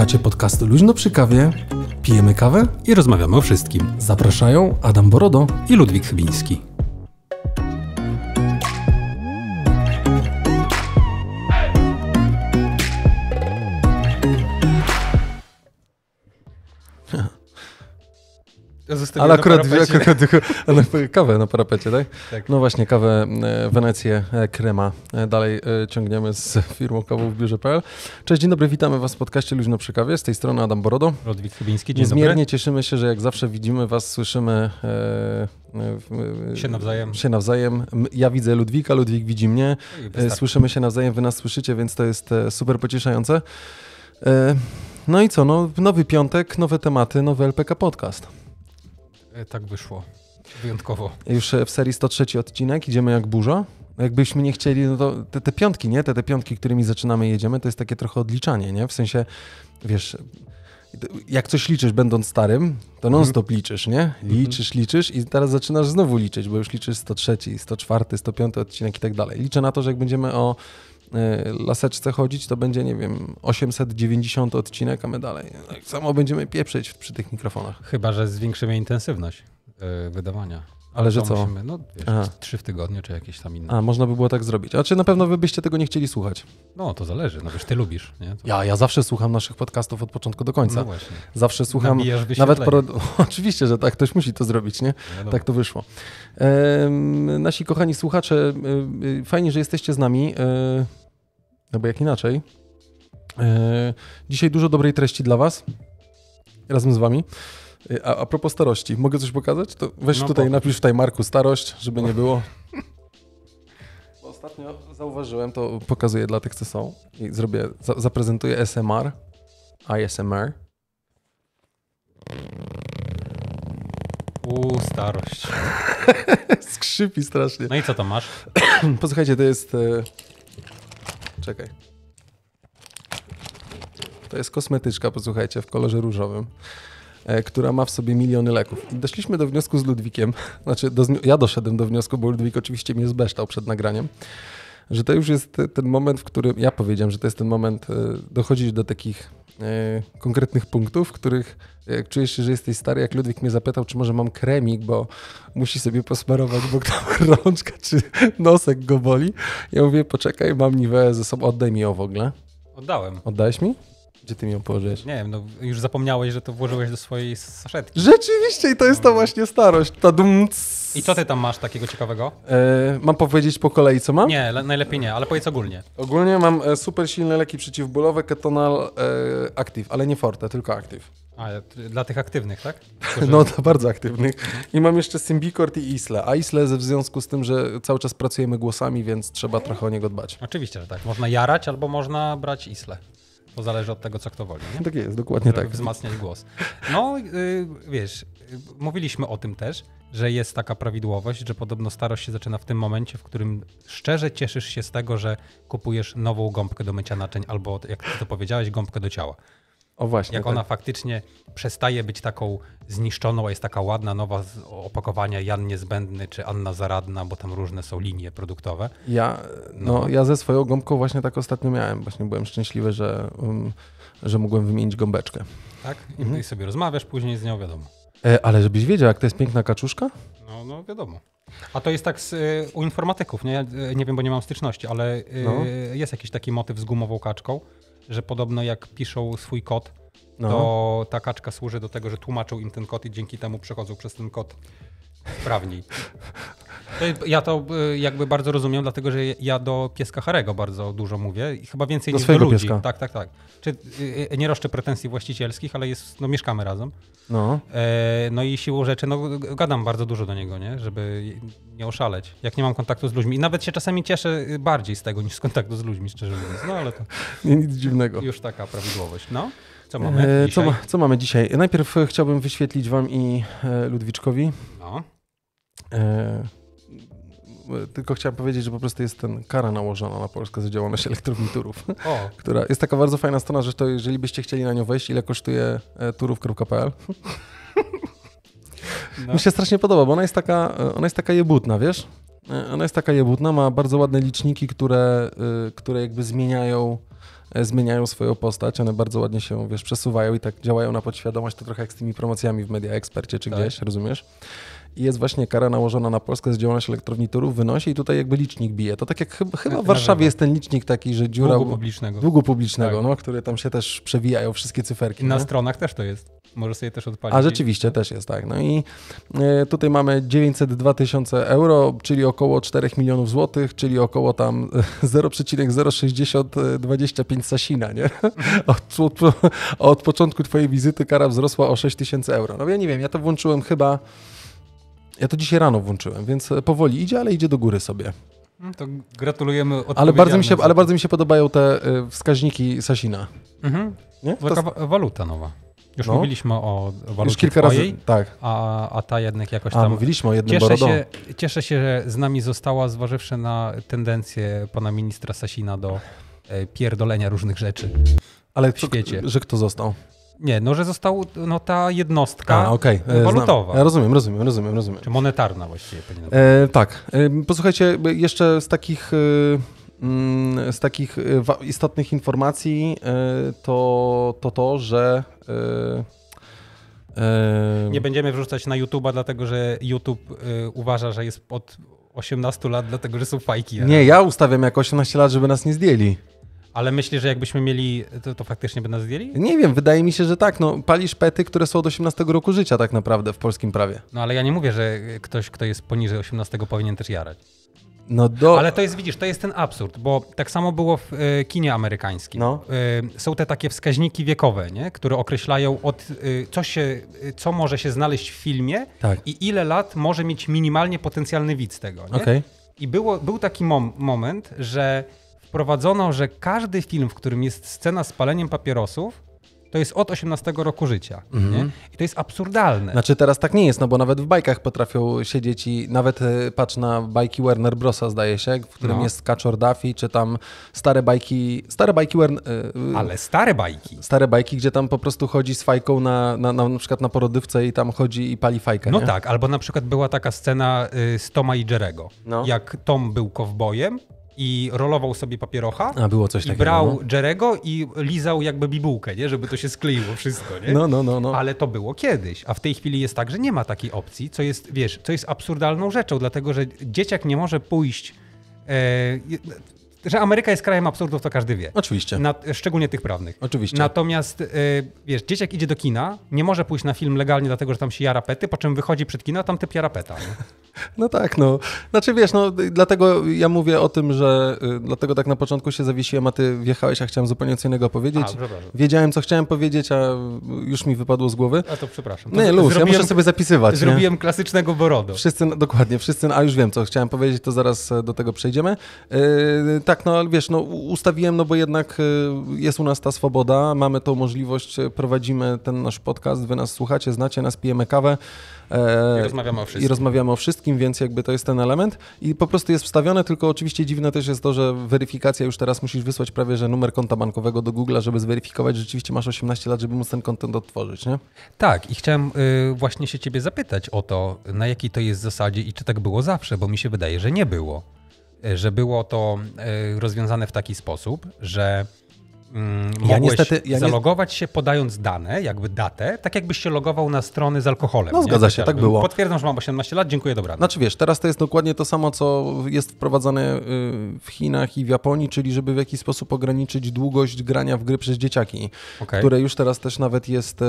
Słuchacie podcastu Luźno przy kawie, pijemy kawę i rozmawiamy o wszystkim. Zapraszają Adam Borodo i Ludwik Chybiński. Ale akurat, akurat, ale kawę na parapecie, tak? tak? No właśnie, kawę e, Wenecję e, Krema. E, dalej ciągniemy z firmą kawą w biurze.pl. Cześć, dzień dobry, witamy Was w podcaście Luźno przy kawie. Z tej strony Adam Borodo. Rodwik Chybiński, dzień Niezmiernie dobry. cieszymy się, że jak zawsze widzimy Was, słyszymy e, się nawzajem. się nawzajem. Ja widzę Ludwika, Ludwik widzi mnie. No słyszymy się nawzajem, Wy nas słyszycie, więc to jest super pocieszające. No i co, no, nowy piątek, nowe tematy, nowy LPK podcast. E, tak wyszło. Wyjątkowo. Już e, w serii 103 odcinek, idziemy jak burza. Jakbyśmy nie chcieli, no to te, te piątki, nie? Te, te piątki, którymi zaczynamy jedziemy, to jest takie trochę odliczanie, nie? W sensie, wiesz, jak coś liczysz będąc starym, to mhm. non-stop liczysz, nie? Mhm. Liczysz, liczysz i teraz zaczynasz znowu liczyć, bo już liczysz 103, 104, 105 odcinek i tak dalej. Liczę na to, że jak będziemy o laseczce chodzić, to będzie, nie wiem, 890 odcinek, a my dalej. Tak samo będziemy pieprzyć przy tych mikrofonach. Chyba, że zwiększymy intensywność y, wydawania. Ale że co? Musimy, no wiesz, trzy w tygodniu, czy jakieś tam inne. A, można by było tak zrobić. A czy na pewno wy byście tego nie chcieli słuchać? No, to zależy. No wiesz, ty lubisz, nie? To... Ja, ja zawsze słucham naszych podcastów od początku do końca. No właśnie. Zawsze słucham, nawet po... Oczywiście, że tak, ktoś musi to zrobić, nie? No tak to wyszło. Ehm, nasi kochani słuchacze, e, fajnie, że jesteście z nami, e, no bo jak inaczej. E, dzisiaj dużo dobrej treści dla was, razem z wami. Y, a, a propos starości, mogę coś pokazać? To weź no tutaj, pokaż. napisz w tajmarku starość, żeby nie było. Ostatnio zauważyłem, to pokazuję dla tych, co są i zrobię, za, zaprezentuję SMR, ISMR. U starość. Skrzypi strasznie. No i co to masz? Posłuchajcie, to jest... Czekaj. To jest kosmetyczka, posłuchajcie, w kolorze różowym. E, która ma w sobie miliony leków. Doszliśmy do wniosku z Ludwikiem, znaczy do, ja doszedłem do wniosku, bo Ludwik oczywiście mnie zbeształ przed nagraniem, że to już jest ten moment, w którym ja powiedziałem, że to jest ten moment, e, dochodzić do takich konkretnych punktów, w których jak czujesz się, że jesteś stary, jak Ludwik mnie zapytał, czy może mam kremik, bo musi sobie posmarować, bo tam rączka czy nosek go boli. Ja mówię, poczekaj, mam niwę ze sobą, oddaj mi ją w ogóle. Oddałem. Oddałeś mi? Gdzie ty mi ją położyłeś? Nie wiem, no już zapomniałeś, że to włożyłeś do swojej saszetki. Rzeczywiście i to jest ta właśnie starość. Ta dum, I co ty tam masz takiego ciekawego? E, mam powiedzieć po kolei, co mam? Nie, najlepiej nie, ale powiedz ogólnie. Ogólnie mam e, super silne leki przeciwbólowe, Ketonal e, Active, ale nie Forte, tylko Active. A, dla tych aktywnych, tak? Którzy... No, to bardzo aktywnych. I mam jeszcze Symbicort i Isle. A Isle w związku z tym, że cały czas pracujemy głosami, więc trzeba trochę o niego dbać. Oczywiście, że tak. Można jarać albo można brać Isle. To zależy od tego, co kto woli. Nie? Tak jest, dokładnie Żeby tak. Wzmacniać głos. No, yy, wiesz, yy, mówiliśmy o tym też, że jest taka prawidłowość, że podobno starość się zaczyna w tym momencie, w którym szczerze cieszysz się z tego, że kupujesz nową gąbkę do mycia naczyń albo, jak ty to powiedziałeś, gąbkę do ciała. O właśnie. Jak tak. ona faktycznie przestaje być taką zniszczoną, a jest taka ładna, nowa z opakowania Jan Niezbędny czy Anna Zaradna, bo tam różne są linie produktowe. Ja, no, no ja ze swoją gąbką właśnie tak ostatnio miałem. Właśnie byłem szczęśliwy, że, um, że mogłem wymienić gąbeczkę. Tak? I mhm. sobie rozmawiasz później z nią, wiadomo. E, ale żebyś wiedział, jak to jest piękna kaczuszka? No, no wiadomo. A to jest tak z, y, u informatyków, nie? nie wiem, bo nie mam styczności, ale y, no. jest jakiś taki motyw z gumową kaczką że podobno jak piszą swój kod, no. to ta kaczka służy do tego, że tłumaczą im ten kod i dzięki temu przechodzą przez ten kod sprawniej. Ja to y, jakby bardzo rozumiem, dlatego że ja do pieska Harego bardzo dużo mówię i chyba więcej do niż do ludzi. Pieska. Tak, tak, tak. Czy, y, y, nie roszczę pretensji właścicielskich, ale jest, no, mieszkamy razem. No. E, no i siłą rzeczy, no gadam bardzo dużo do niego, nie? żeby nie oszaleć. Jak nie mam kontaktu z ludźmi. I nawet się czasami cieszę bardziej z tego niż z kontaktu z ludźmi, szczerze mówiąc. No ale to... Nie, nic dziwnego. Już taka prawidłowość. No. Co mamy e, co, ma, co, mamy dzisiaj? Najpierw chciałbym wyświetlić wam i e, Ludwiczkowi. No. E, tylko chciałem powiedzieć, że po prostu jest ten kara nałożona na Polskę za działalność elektrowni która jest taka bardzo fajna strona, że to jeżeli byście chcieli na nią wejść, ile kosztuje e, turów.pl. No. Mi się strasznie podoba, bo ona jest taka, e, ona jest taka jebutna, wiesz? Ona jest taka jebutna, ma bardzo ładne liczniki, które, które jakby zmieniają e, zmieniają swoją postać, one bardzo ładnie się, wiesz, przesuwają i tak działają na podświadomość, to trochę jak z tymi promocjami w Media Expercie czy tak. gdzieś, rozumiesz? I jest właśnie kara nałożona na Polskę z działalność elektrowni Turów, wynosi i tutaj jakby licznik bije. To tak jak chyba, chyba w Warszawie jest ten licznik taki, że dziura... Długu publicznego. Długu publicznego, tak. no, które tam się też przewijają, wszystkie cyferki. I na stronach też to jest. Może sobie też odpalić. A rzeczywiście i... też jest, tak. No i e, tutaj mamy 902 tysiące euro, czyli około 4 milionów złotych, czyli około tam 0,06025 Sasina, nie? Od, od, od początku twojej wizyty kara wzrosła o 6 tysięcy euro. No ja nie wiem, ja to włączyłem chyba ja to dzisiaj rano włączyłem, więc e, powoli idzie, ale idzie do góry sobie. No to gratulujemy ale bardzo, mi się, ale bardzo mi się podobają te e, wskaźniki Sasina. Mhm. Nie? Taka waluta nowa. Już no. mówiliśmy o walucie Już kilka twojej, razy, tak. A, a ta jednak jakoś tam... A, mówiliśmy o jednym cieszę się, cieszę się, że z nami została, zważywszy na tendencję pana ministra Sasina do e, pierdolenia różnych rzeczy ale w świecie. że kto został? Nie, no że został no, ta jednostka A, okay. E, walutowa. Ja rozumiem, rozumiem, rozumiem, rozumiem. Czy monetarna właściwie e, Tak. E, posłuchajcie, jeszcze z takich, e, mm, z takich istotnych informacji to to, to że nie będziemy wrzucać na YouTube'a, dlatego że YouTube uważa, że jest od 18 lat, dlatego że są fajki. Nie, ja ustawiam jako 18 lat, żeby nas nie zdjęli. Ale myślisz, że jakbyśmy mieli, to, to, faktycznie by nas zdjęli? Nie wiem, wydaje mi się, że tak. No, palisz pety, które są od 18 roku życia tak naprawdę w polskim prawie. No ale ja nie mówię, że ktoś, kto jest poniżej 18 powinien też jarać. No do... Ale to jest, widzisz, to jest ten absurd, bo tak samo było w y, kinie amerykańskim. No. Y, są te takie wskaźniki wiekowe, nie? które określają, od, y, co, się, co może się znaleźć w filmie tak. i ile lat może mieć minimalnie potencjalny widz tego. Nie? Okay. I było, był taki mom moment, że wprowadzono, że każdy film, w którym jest scena z paleniem papierosów, to jest od 18 roku życia. Mhm. I to jest absurdalne. Znaczy teraz tak nie jest, no bo nawet w bajkach potrafią siedzieć i nawet e, patrz na bajki Werner Brosa, zdaje się, w którym no. jest Kaczor Duffy, czy tam stare bajki, stare bajki Werner... Ale stare bajki. Stare bajki, gdzie tam po prostu chodzi z fajką na, na, na, na przykład na porodywce i tam chodzi i pali fajkę. No nie? tak, albo na przykład była taka scena y, z Toma i Jerego. No. Jak Tom był kowbojem, i rolował sobie papierocha. A było coś i takiego. brał no. Jerego i lizał jakby bibułkę, nie? żeby to się skleiło wszystko. Nie? No, no, no, no. Ale to było kiedyś, a w tej chwili jest tak, że nie ma takiej opcji, co jest, wiesz, co jest absurdalną rzeczą, dlatego że dzieciak nie może pójść. E, że Ameryka jest krajem absurdów, to każdy wie. Oczywiście. Na, szczególnie tych prawnych. Oczywiście. Natomiast, e, wiesz, dzieciak idzie do kina, nie może pójść na film legalnie, dlatego że tam się jara pety, po czym wychodzi przed kino, a tam typ jara peta. No tak, no. Znaczy wiesz, no dlatego ja mówię o tym, że y, dlatego tak na początku się zawiesiłem, a ty wjechałeś, a chciałem zupełnie co innego powiedzieć. A, Wiedziałem, co chciałem powiedzieć, a już mi wypadło z głowy. A to przepraszam. To nie, luz, ja muszę sobie zapisywać. Zrobiłem nie? klasycznego borodo. Wszyscy, no, dokładnie, wszyscy, a już wiem, co chciałem powiedzieć, to zaraz e, do tego przejdziemy. Yy, tak, no ale wiesz, no ustawiłem, no bo jednak e, jest u nas ta swoboda, mamy tą możliwość, prowadzimy ten nasz podcast, wy nas słuchacie, znacie nas, pijemy kawę. I rozmawiamy o wszystkim. I rozmawiamy o wszystkim, więc jakby to jest ten element. I po prostu jest wstawione, tylko oczywiście dziwne też jest to, że weryfikacja już teraz musisz wysłać prawie, że numer konta bankowego do Google, żeby zweryfikować, że rzeczywiście masz 18 lat, żeby móc ten kontent otworzyć, nie? Tak, i chciałem y, właśnie się ciebie zapytać o to, na jakiej to jest zasadzie i czy tak było zawsze, bo mi się wydaje, że nie było. Y, że było to y, rozwiązane w taki sposób, że Mm, ja niestety, ja zalogować nie... się podając dane, jakby datę, tak jakbyś się logował na strony z alkoholem. No zgadza się, tak było. Potwierdzam, że mam 18 lat, dziękuję, dobranoc. Znaczy wiesz, teraz to jest dokładnie to samo, co jest wprowadzane y, w Chinach i w Japonii, czyli żeby w jakiś sposób ograniczyć długość grania w gry przez dzieciaki, okay. które już teraz też nawet jest, y,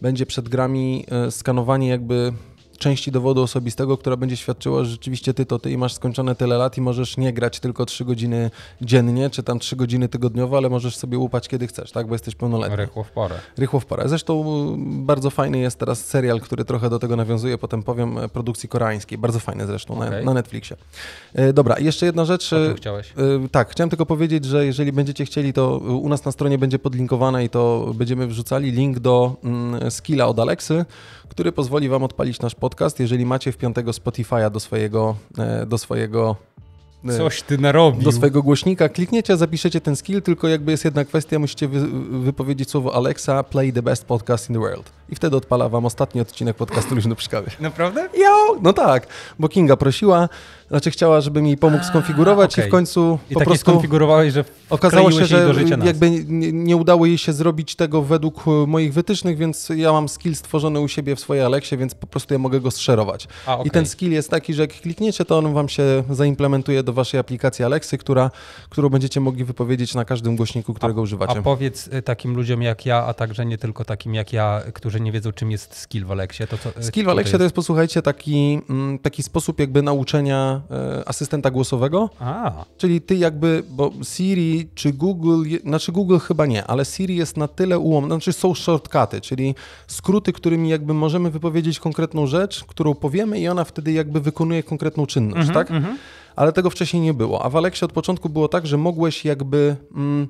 będzie przed grami y, skanowanie jakby części dowodu osobistego, która będzie świadczyła, że rzeczywiście ty to ty i masz skończone tyle lat i możesz nie grać tylko 3 godziny dziennie, czy tam 3 godziny tygodniowo, ale możesz sobie łupać kiedy chcesz, tak, bo jesteś pełnoletni. Rychło w porę. Rychło w porę. Zresztą bardzo fajny jest teraz serial, który trochę do tego nawiązuje, potem powiem, e, produkcji koreańskiej. Bardzo fajny zresztą okay. na, na, Netflixie. E, dobra, jeszcze jedna rzecz. O czym chciałeś? E, tak, chciałem tylko powiedzieć, że jeżeli będziecie chcieli, to u nas na stronie będzie podlinkowane i to będziemy wrzucali link do mm, skilla od Alexy, który pozwoli Wam odpalić nasz podcast, jeżeli macie wpiątego Spotify'a do swojego, e, do swojego e, Coś ty narobił. Do swojego głośnika klikniecie, zapiszecie ten skill, tylko jakby jest jedna kwestia, musicie wy, wypowiedzieć słowo Alexa, play the best podcast in the world. I wtedy odpala wam ostatni odcinek podcastu Luźno przy kawie. Naprawdę? Jo! No tak, bo Kinga prosiła, Znaczy chciała, żeby mi pomógł skonfigurować okay. i w końcu I po prostu skonfigurowałeś, że okazało się, że jakby nie, nie, udało jej się zrobić tego według e, moich wytycznych, więc ja mam skill stworzony u siebie w swojej Alexie, więc po prostu ja mogę go zszerować. A, okay. I ten skill jest taki, że jak klikniecie, to on wam się zaimplementuje do waszej aplikacji Alexy, która, którą będziecie mogli wypowiedzieć na każdym głośniku, którego a, używacie. A powiedz e, takim ludziom jak ja, a także nie tylko takim jak ja, którzy nie wiedzą, czym jest skill w Alexie, to co, Skill w Alexie to jest, posłuchajcie, taki, mm, taki sposób jakby nauczenia e, asystenta głosowego. A. Czyli ty jakby, bo Siri czy Google, znaczy Google chyba nie, ale Siri jest na tyle ułomny, znaczy są shortcuty, czyli skróty, którymi jakby możemy wypowiedzieć konkretną rzecz, którą powiemy i ona wtedy jakby wykonuje konkretną czynność, mm -hmm, tak? Mm -hmm. Ale tego wcześniej nie było. A w Alexie od początku było tak, że mogłeś jakby... Mm,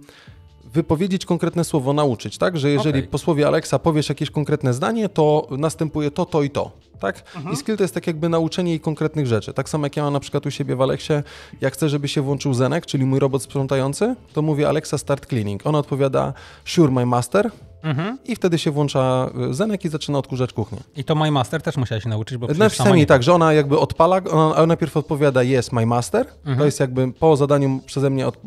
wypowiedzieć konkretne słowo, nauczyć, tak? Że jeżeli okay. po słowie Alexa powiesz jakieś konkretne zdanie, to następuje to, to i to, tak? Mhm. I skill to jest tak jakby nauczenie jej konkretnych rzeczy. Tak samo jak ja mam na przykład u siebie w Alexie, jak chcę, żeby się włączył Zenek, czyli mój robot sprzątający, to mówię Alexa start cleaning. Ona odpowiada sure my master, Mhm. I wtedy się włącza y, Zenek i zaczyna odkurzać kuchnię. I to My Master też musiałeś się nauczyć, bo Napisałem jej tak, że ona jakby odpala, ona najpierw odpowiada yes, My Master. Mhm. To jest jakby po zadaniu przeze mnie, od,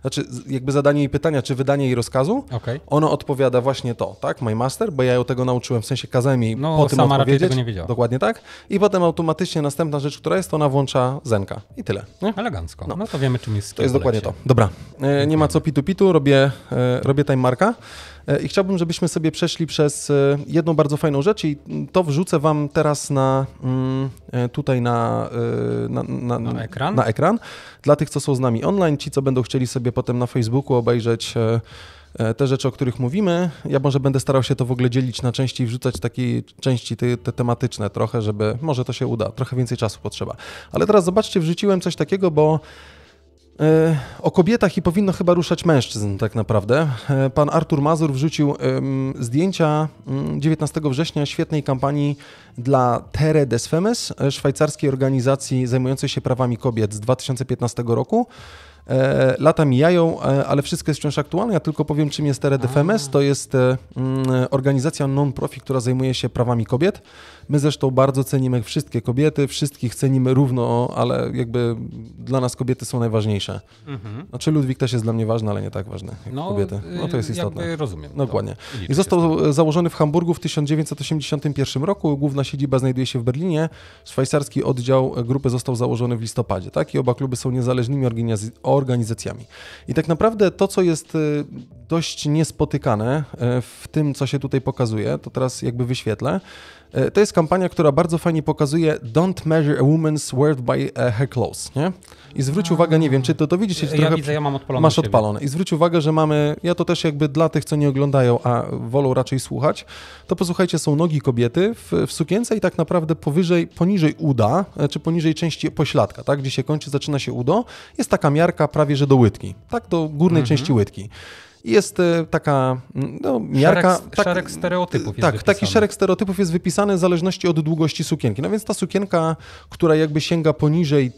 znaczy jakby zadanie jej pytania, czy wydanie jej rozkazu. Okay. Ona odpowiada właśnie to, tak, My Master, bo ja ją tego nauczyłem, w sensie kazałem jej no, po tym sama odpowiedzieć. Tego nie wiedziała. Dokładnie tak. I potem automatycznie następna rzecz, która jest, to ona włącza Zenka. I tyle. Nie? Elegancko. No. no to wiemy, czym jest To jest dokładnie to. Dobra. E, nie ma co pitu pitu, robię, e, robię time marka. E, I chciałbym, żebyśmy sobie przeszli przez e, jedną bardzo fajną rzecz i to wrzucę Wam teraz na mm, e, tutaj na, na, na, na, ekran? na ekran. Dla tych, co są z nami online, ci, co będą chcieli sobie potem na Facebooku obejrzeć te rzeczy, o których mówimy. Ja może będę starał się to w ogóle dzielić na części i wrzucać takie części te, te, tematyczne trochę, żeby może to się uda. Trochę więcej czasu potrzeba. Ale teraz zobaczcie, wrzuciłem coś takiego, bo o kobietach i powinno chyba ruszać mężczyzn, tak naprawdę. E, pan Artur Mazur wrzucił zdjęcia 19 mm, września świetnej kampanii dla Terre des Femmes, e, szwajcarskiej organizacji zajmującej się prawami kobiet z 2015 roku. E, lata mijają, e, ale wszystko jest wciąż aktualne. Ja tylko powiem, czym jest TRDFMS. To jest e, mm, organizacja non-profit, która zajmuje się prawami kobiet. My zresztą bardzo cenimy wszystkie kobiety, wszystkich cenimy równo, ale jakby dla nas kobiety są najważniejsze. Mhm. Znaczy Ludwik też jest dla mnie ważny, ale nie tak ważny jak no, kobiety. No to jest istotne. rozumiem. Dokładnie. I został założony w Hamburgu w 1981 roku. Główna siedziba znajduje się w Berlinie. Szwajcarski oddział grupy został założony w listopadzie. Tak? I oba kluby są niezależnymi organizacjami organizacjami. I tak naprawdę to, co jest y, dość niespotykane y, w tym, co się tutaj pokazuje, to teraz jakby wyświetlę, to jest kampania, która bardzo fajnie pokazuje Don't measure a woman's worth by her clothes, nie? I zwróć uwagę, nie wiem, czy to, to widzisz, ja trochę widzę, ja mam odpalone masz odpalone. I zwróć uwagę, że mamy, ja to też jakby dla tych, co nie oglądają, a wolą raczej słuchać, to posłuchajcie, są nogi kobiety w, w sukience i tak naprawdę powyżej, poniżej uda, e, czy poniżej części pośladka, tak, gdzie się kończy, zaczyna się udo, jest taka miarka prawie, że do łydki, tak, do górnej mhm. części łydki jest e, taka no, miarka. Szereg, tak, szereg stereotypów. tak, wypisany. taki szereg stereotypów jest wypisany w zależności od długości sukienki. No więc ta sukienka, która jakby sięga poniżej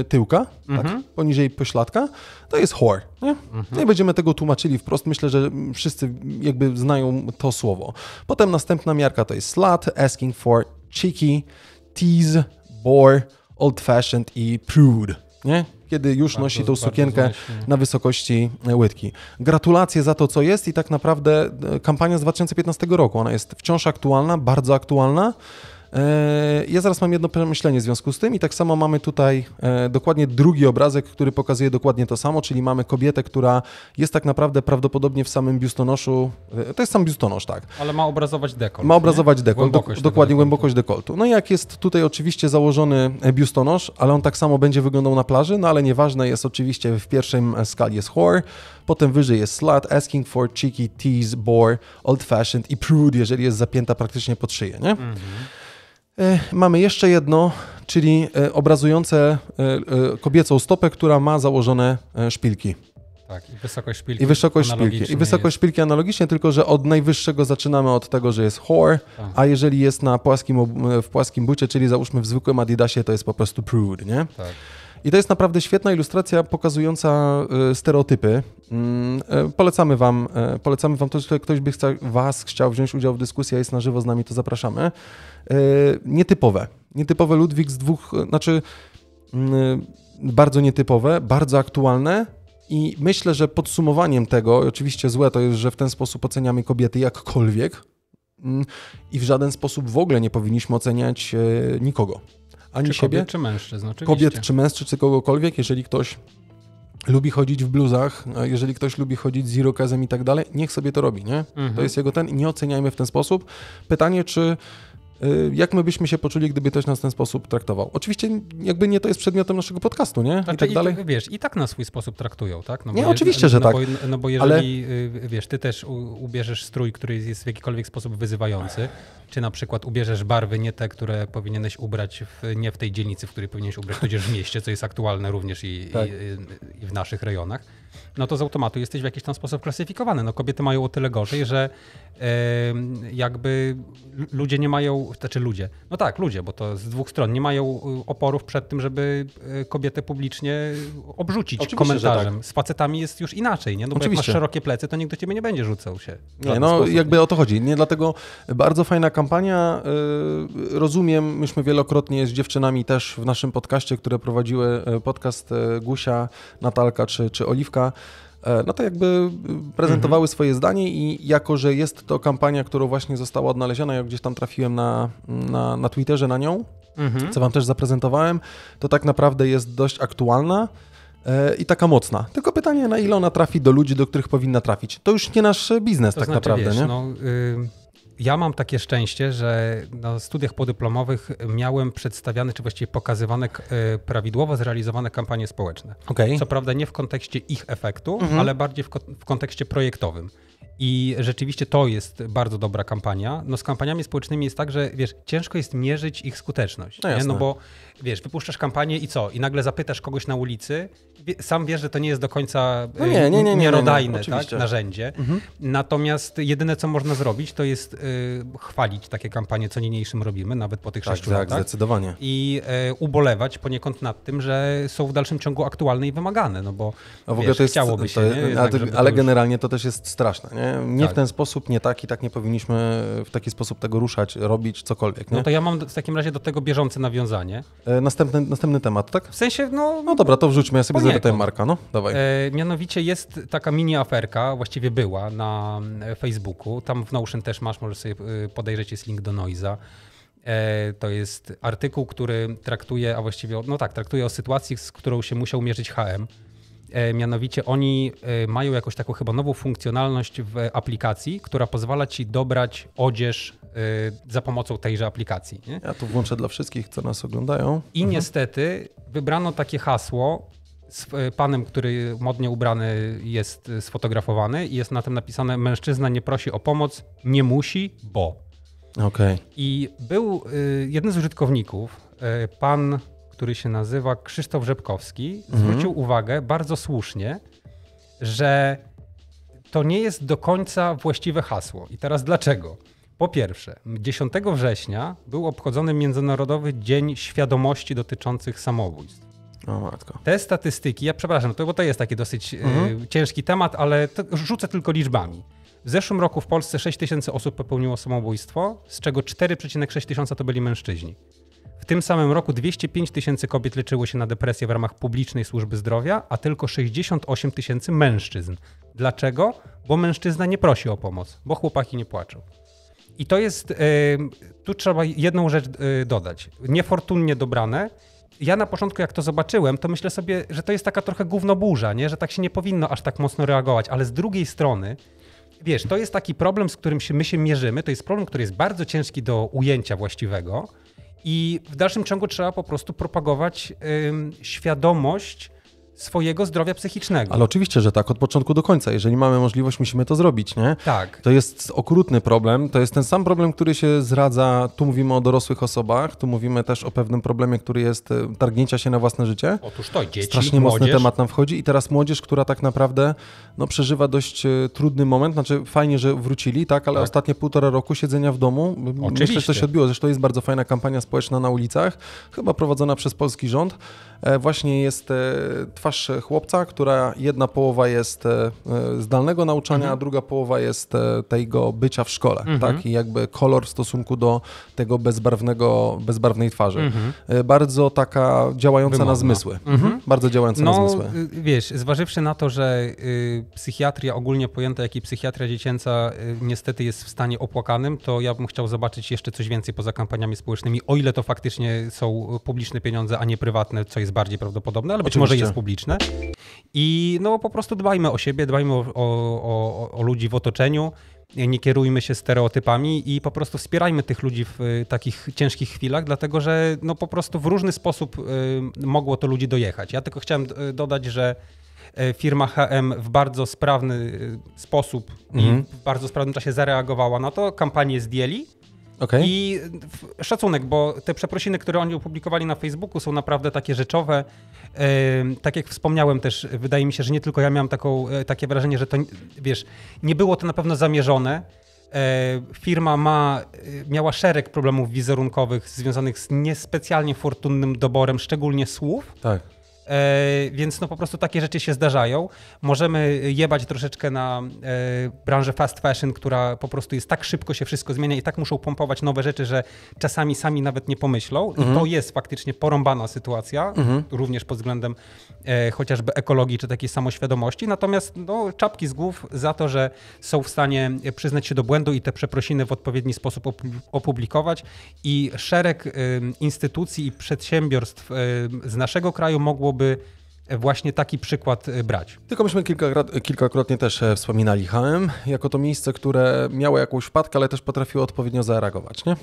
Y, tyłka, tak, mhm. poniżej pośladka, to jest whore. Nie? Mhm. nie będziemy tego tłumaczyli wprost. Myślę, że wszyscy jakby znają to słowo. Potem następna miarka to jest slut, asking for cheeky, tease, bore, old fashioned i prude. Nie? Kiedy już bardzo, nosi tą sukienkę na wysokości e, łydki. Gratulacje za to, co jest i tak naprawdę e, kampania z 2015 roku. Ona jest wciąż aktualna, bardzo aktualna. E, ja zaraz mam jedno przemyślenie w związku z tym i tak samo mamy tutaj e, dokładnie drugi obrazek, który pokazuje dokładnie to samo, czyli mamy kobietę, która jest tak naprawdę prawdopodobnie w samym biustonoszu, e, to jest sam biustonosz, tak. Ale ma obrazować dekolt. Ma obrazować dekolt, głębokość dokładnie głębokość dekoltu. No i jak jest tutaj oczywiście założony biustonosz, ale on tak samo będzie wyglądał na plaży, no ale nieważne jest oczywiście w pierwszym skali jest whore, potem wyżej jest slut, asking for cheeky, tease, bore, old fashioned i prude, jeżeli jest zapięta praktycznie pod szyję, nie? Mhm. E, mamy jeszcze jedno, czyli e, obrazujące e, kobiecą stopę, która ma założone szpilki. Tak, i wysokość szpilki. I wysokość szpilki. I wysokość szpilki analogicznie, tylko że od najwyższego zaczynamy od tego, że jest whore, tak. a jeżeli jest na płaskim, w płaskim bucie, czyli załóżmy w zwykłym Adidasie, to jest po prostu prude, nie? Tak. I to jest naprawdę świetna ilustracja pokazująca stereotypy. Mm, polecamy wam, polecamy wam to, że ktoś by was chciał wziąć udział w dyskusji, a jest na żywo z nami, to zapraszamy. E, nietypowe. Nietypowe Ludwik z dwóch, znaczy mm, bardzo nietypowe, bardzo aktualne i myślę, że podsumowaniem tego, oczywiście złe to jest, że w ten sposób oceniamy kobiety jakkolwiek mm, i w żaden sposób w ogóle nie powinniśmy oceniać e, nikogo. Ani czy siebie, kobiet, czy mężczyzn, oczywiście. Kobiet, czy mężczyzn, czy kogokolwiek, jeżeli ktoś lubi chodzić w bluzach, jeżeli ktoś lubi chodzić z irokezem i tak dalej, niech sobie to robi, nie? Mhm. To jest jego ten, nie oceniajmy w ten sposób. Pytanie, czy Y, jak my byśmy się poczuli, gdyby ktoś nas w ten sposób traktował. Oczywiście jakby nie to jest przedmiotem naszego podcastu, nie? Znaczy, I tak dalej. I, wiesz, i tak na swój sposób traktują, tak? No nie, oczywiście, że no tak. Bo, no bo jeżeli, ale... wiesz, ty też ubierzesz strój, który jest w jakikolwiek sposób wyzywający, czy na przykład ubierzesz barwy nie te, które powinieneś ubrać w, nie w tej dzielnicy, w której powinieneś ubrać, tudzież w mieście, co jest aktualne również i, tak. i, i w naszych rejonach, no to z automatu jesteś w jakiś tam sposób klasyfikowany. No kobiety mają o tyle gorzej, że jakby ludzie nie mają, znaczy ludzie, no tak, ludzie, bo to z dwóch stron, nie mają y, oporów przed tym, żeby y, kobietę publicznie obrzucić Oczywiście, komentarzem. Tak. Z facetami jest już inaczej, nie? No bo Oczywiście. jak masz szerokie plecy, to nikt do ciebie nie będzie rzucał się. Nie, no sposób. jakby o to chodzi. Nie dlatego bardzo fajna kampania. Y, rozumiem, myśmy wielokrotnie z dziewczynami też w naszym podcaście, które prowadziły podcast Gusia, Natalka czy, czy Oliwka, no to jakby prezentowały mhm. swoje zdanie i jako, że jest to kampania, która właśnie została odnaleziona, ja gdzieś tam trafiłem na, na, na Twitterze na nią, mhm. co wam też zaprezentowałem, to tak naprawdę jest dość aktualna i taka mocna. Tylko pytanie, na ile ona trafi do ludzi, do których powinna trafić. To już nie nasz biznes to tak znaczy, naprawdę, wiesz, nie? No, y ja mam takie szczęście, że na studiach podyplomowych miałem przedstawiane, czy właściwie pokazywane e, prawidłowo zrealizowane kampanie społeczne. Okay. Co prawda nie w kontekście ich efektu, mhm. ale bardziej w, w kontekście projektowym. I rzeczywiście to jest bardzo dobra kampania. No z kampaniami społecznymi jest tak, że wiesz, ciężko jest mierzyć ich skuteczność. No, no bo wiesz, wypuszczasz kampanię i co? I nagle zapytasz kogoś na ulicy, sam wiesz, że to nie jest do końca no nie, nie, nie, nierodajne tak, narzędzie. Mhm. Natomiast jedyne, co można zrobić, to jest y, chwalić takie kampanie, co niniejszym robimy, nawet po tych tak, sześciu tak, latach. zdecydowanie. I y, ubolewać poniekąd nad tym, że są w dalszym ciągu aktualne i wymagane, no bo A w ogóle wiesz, to jest, chciałoby się. To, nie? Ale, tak, ale już... generalnie to też jest straszne. Nie, nie tak. w ten sposób, nie tak i tak nie powinniśmy w taki sposób tego ruszać, robić cokolwiek. No to ja mam w takim razie do tego bieżące nawiązanie. E, następny, następny temat, tak? W sensie, no... No dobra, to wrzućmy, ja sobie zapytałem Marka, no dawaj. E, mianowicie jest taka mini aferka, właściwie była na e, Facebooku, tam w Notion też masz, możesz sobie e, podejrzeć, jest link do Noiza. E, to jest artykuł, który traktuje, a właściwie, no tak, traktuje o sytuacji, z którą się musiał mierzyć HM. E, mianowicie oni mają jakąś taką chyba nową funkcjonalność w aplikacji, która pozwala ci dobrać odzież za pomocą tejże aplikacji. Nie? Ja tu włączę dla wszystkich, co nas oglądają. I mhm. niestety wybrano takie hasło z y, panem, który modnie ubrany jest y, sfotografowany i jest na tym napisane mężczyzna nie prosi o pomoc, nie musi, bo. Okay. I był jeden z użytkowników, pan, który się nazywa Krzysztof Rzepkowski, mhm. zwrócił uwagę bardzo słusznie, że to nie jest do końca właściwe hasło. I teraz dlaczego? Po pierwsze, 10 września był obchodzony Międzynarodowy Dzień Świadomości dotyczących samobójstw. O matko. Te statystyki, ja przepraszam, to, bo to jest taki dosyć e, mhm. y, ciężki temat, ale rzucę tylko liczbami. W zeszłym roku w Polsce 6 tysięcy osób popełniło samobójstwo, z czego 4,6 tysiąca to byli mężczyźni. W tym samym roku 205 tysięcy kobiet leczyło się na depresję w ramach publicznej służby zdrowia, a tylko 68 tysięcy mężczyzn. Dlaczego? Bo mężczyzna nie prosi o pomoc, bo chłopaki nie płaczą. I to jest, tu trzeba jedną rzecz e, dodać. Niefortunnie dobrane. Ja na początku, jak to zobaczyłem, to myślę sobie, że to jest taka trochę gównoburza, nie? że tak się nie powinno aż tak mocno reagować, ale z drugiej strony, wiesz, to jest taki problem, z którym się, my się mierzymy. To jest problem, który jest bardzo ciężki do ujęcia właściwego. I w dalszym ciągu trzeba po prostu propagować świadomość swojego zdrowia psychicznego. Ale oczywiście, że tak, od początku do końca. Jeżeli mamy możliwość, musimy to zrobić, nie? Tak. To jest okrutny problem. To jest ten sam problem, który się zradza. Tu mówimy o dorosłych osobach, tu mówimy też o pewnym problemie, który jest e, targnięcia się na własne życie. Otóż to, dzieci, Strasznie młodzież. mocny temat nam wchodzi i teraz młodzież, która tak naprawdę no, przeżywa dość e, trudny moment. Znaczy fajnie, że wrócili, tak, ale tak. ostatnie półtora roku siedzenia w domu, Oczywiście. myślę, że to się odbiło. Zresztą jest bardzo fajna kampania społeczna na ulicach, chyba prowadzona przez polski rząd. E, właśnie jest twarz masz chłopca, która jedna połowa jest zdalnego nauczania, mhm. a druga połowa jest tego bycia w szkole, mhm. tak? I jakby kolor w stosunku do tego bezbarwnego, bezbarwnej twarzy. Mhm. Bardzo taka działająca Wymowna. na zmysły. Mhm. Bardzo działająca no, na zmysły. Wiesz, zważywszy na to, że y, psychiatria ogólnie pojęta, jak i psychiatria dziecięca y, niestety jest w stanie opłakanym, to ja bym chciał zobaczyć jeszcze coś więcej poza kampaniami społecznymi, o ile to faktycznie są publiczne pieniądze, a nie prywatne, co jest bardziej prawdopodobne, ale być Oczywiście. może jest publiczne. I no po prostu dbajmy o siebie, dbajmy o, o, o, o ludzi w otoczeniu nie kierujmy się stereotypami i po prostu wspierajmy tych ludzi w y, takich ciężkich chwilach, dlatego że no po prostu w różny sposób y, mogło to ludzi dojechać. Ja tylko chciałem y, dodać, że firma HM w bardzo sprawny sposób mhm. i w bardzo sprawnym czasie zareagowała na to. Kampanię zdjęli Okay. I szacunek, bo te przeprosiny, które oni opublikowali na Facebooku są naprawdę takie rzeczowe. tak jak wspomniałem też, wydaje mi się, że nie tylko ja miałem taką, e, takie wrażenie, że to, wiesz, nie było to na pewno zamierzone. E, firma ma, e, miała szereg problemów wizerunkowych związanych z niespecjalnie fortunnym doborem, szczególnie słów. Tak. E, więc no po prostu takie rzeczy się zdarzają. Możemy jebać troszeczkę na e, branżę fast fashion, która po prostu jest tak szybko się wszystko zmienia i tak muszą pompować nowe rzeczy, że czasami sami nawet nie pomyślą. Mhm. I to jest faktycznie porąbana sytuacja, mhm. również pod względem e, chociażby ekologii czy takiej samoświadomości. Natomiast no, czapki z głów za to, że są w stanie przyznać się do błędu i te przeprosiny w odpowiedni sposób opublikować. I szereg instytucji i przedsiębiorstw z naszego kraju mogłoby właśnie taki przykład e, brać. Tylko myśmy kilka, kilkakrotnie też e, wspominali HM jako to miejsce, które miało jakąś wpadkę, ale też potrafiło odpowiednio zareagować, nie?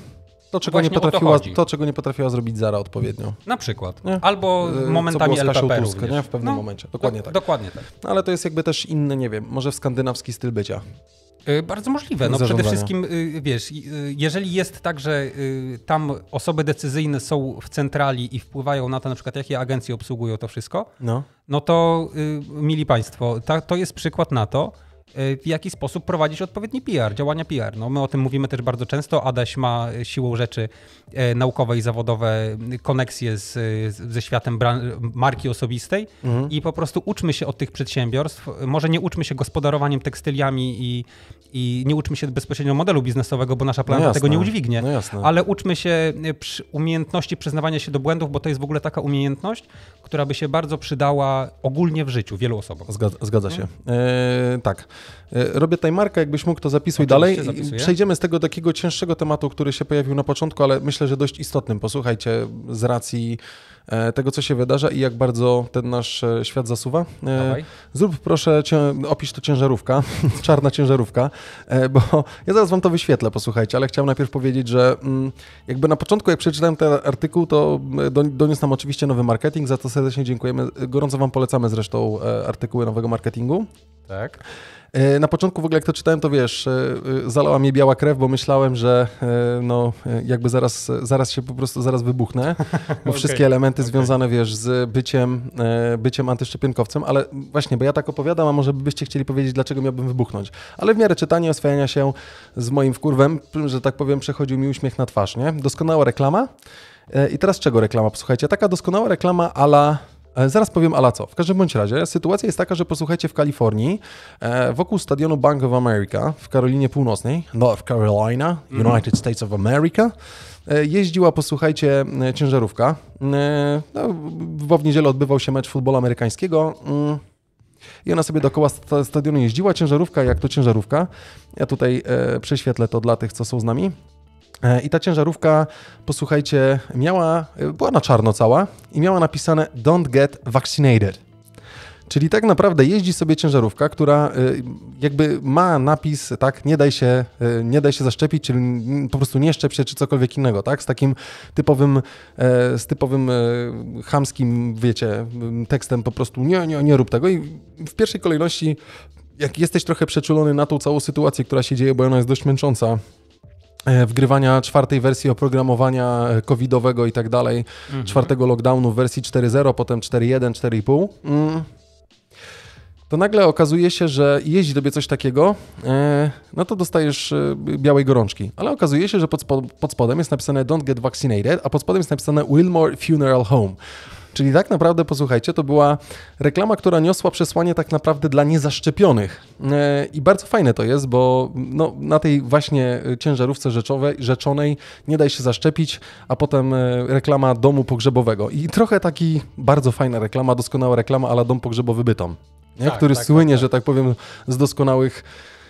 To czego, nie potrafiła, to, to, czego nie potrafiła zrobić Zara odpowiednio. Na przykład. Nie? Albo momentami Co LPP Tusk, nie? W pewnym no, momencie. Dokładnie do, tak. Dokładnie tak. No, ale to jest jakby też inny, nie wiem, może skandynawski styl bycia. Y, bardzo możliwe. No przede wszystkim, y, wiesz, y, jeżeli jest tak, że tam osoby decyzyjne są w centrali i wpływają na to, na przykład jakie agencje obsługują to wszystko, no, no to, mili Państwo, to jest przykład na to, w jaki sposób prowadzić odpowiedni PR, działania PR. No, my o tym mówimy też bardzo często. Adaś ma siłą rzeczy naukowe i zawodowe koneksje z, ze światem marki osobistej mhm. i po prostu uczmy się od tych przedsiębiorstw. Może nie uczmy się gospodarowaniem tekstyliami i, i nie uczmy się bezpośrednio modelu biznesowego, bo nasza planeta no tego nie udźwignie, no ale uczmy się umiejętności przyznawania się do błędów, bo to jest w ogóle taka umiejętność, która by się bardzo przydała ogólnie w życiu wielu osobom. Zgadza, zgadza się. E, tak. E, robię timerkę, jakbyś mógł to zapisuj dalej. Przejdziemy z tego takiego cięższego tematu, który się pojawił na początku, ale myślę, że dość istotnym. Posłuchajcie, z racji e, tego, co się wydarza i jak bardzo ten nasz e, świat zasuwa. Dawaj. Zrób proszę, opisz to ciężarówka, czarna ciężarówka, bo ja zaraz wam to wyświetlę, posłuchajcie, ale chciałem najpierw powiedzieć, że mm, jakby na początku, jak przeczytałem ten artykuł, to doniósł nam oczywiście nowy marketing, za to serdecznie dziękujemy. Gorąco wam polecamy zresztą artykuły nowego marketingu. Tak. E, na początku w ogóle jak to czytałem, to wiesz, e, e, zalała mnie biała krew, bo myślałem, że no jakby zaraz, zaraz się po prostu zaraz wybuchnę, bo okay. wszystkie elementy okay. związane, wiesz, z byciem, byciem antyszczepionkowcem, ale właśnie, bo ja tak opowiadam, a może byście chcieli powiedzieć, dlaczego miałbym wybuchnąć. Ale w miarę czytania, oswajania się z moim wkurwem, że tak powiem, przechodził mi uśmiech na twarz, nie? Doskonała reklama. I teraz czego reklama? Posłuchajcie, taka doskonała reklama ala zaraz powiem ala co. W każdym bądź razie sytuacja jest taka, że posłuchajcie w Kalifornii, e, wokół stadionu Bank of America w Karolinie Północnej, North Carolina, mhm. United. States of America, e, jeździła, posłuchajcie, ciężarówka. No, bo w niedzielę odbywał się mecz futbolu amerykańskiego. Mm. I ona sobie dookoła stadionu jeździła, ciężarówka jak to ciężarówka. Ja tutaj prześwietlę to dla tych, co są z nami. E, I ta ciężarówka, posłuchajcie, miała, e, była na czarno cała i miała napisane Don't get vaccinated. Czyli tak naprawdę jeździ sobie ciężarówka, która e, jakby ma napis, tak, nie daj się, nie daj się zaszczepić, czyli po prostu nie szczep się, czy cokolwiek innego, tak, z takim typowym, z typowym chamskim, wiecie, tekstem po prostu nie, nie, nie rób tego i w pierwszej kolejności jak jesteś trochę przeczulony na tą całą sytuację, która się dzieje, bo ona jest dość męcząca, wgrywania czwartej wersji oprogramowania e, covidowego i tak dalej, mhm. czwartego lockdownu w wersji 4.0, potem 4.1, 4.5, mm. to nagle okazuje się, że jeździ tobie coś takiego, e, no to dostajesz białej gorączki. Ale okazuje się, że pod, spod, pod spodem jest napisane don't get vaccinated, a pod spodem jest napisane Wilmore Funeral Home. Czyli tak naprawdę, posłuchajcie, to była reklama, która niosła przesłanie tak naprawdę dla niezaszczepionych. E, I bardzo fajne to jest, bo no, na tej właśnie ciężarówce rzeczowej, rzeczonej nie daj się zaszczepić, a potem e, reklama domu pogrzebowego. I trochę taki bardzo fajna reklama, doskonała reklama, ale dom pogrzebowy bytom. Nie? Tak, który tak, słynie, tak, tak. że tak powiem, z doskonałych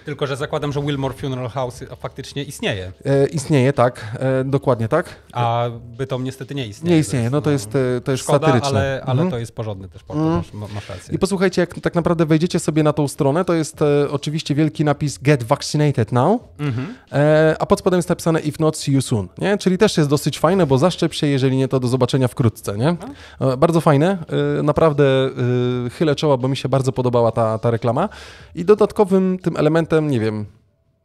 tylko, że zakładam, że Wilmore Funeral House faktycznie istnieje. E, istnieje, tak. E, dokładnie tak. A Bytom niestety nie istnieje. Nie istnieje, no to jest, e, to jest Szkoda, satyryczne. ale, ale mhm. to jest porządny też port, mhm. masz, masz rację. I posłuchajcie, jak tak naprawdę wejdziecie sobie na tą stronę, to jest e, oczywiście wielki napis Get Vaccinated Now, mhm. e, a pod spodem jest napisane If not, see you soon. Nie? Czyli też jest dosyć fajne, bo zaszczep się, jeżeli nie, to do zobaczenia wkrótce. Nie? E, bardzo fajne. Naprawdę chylę czoła, bo mi się bardzo podobała ta, ta reklama. I dodatkowym tym elementem, nie wiem,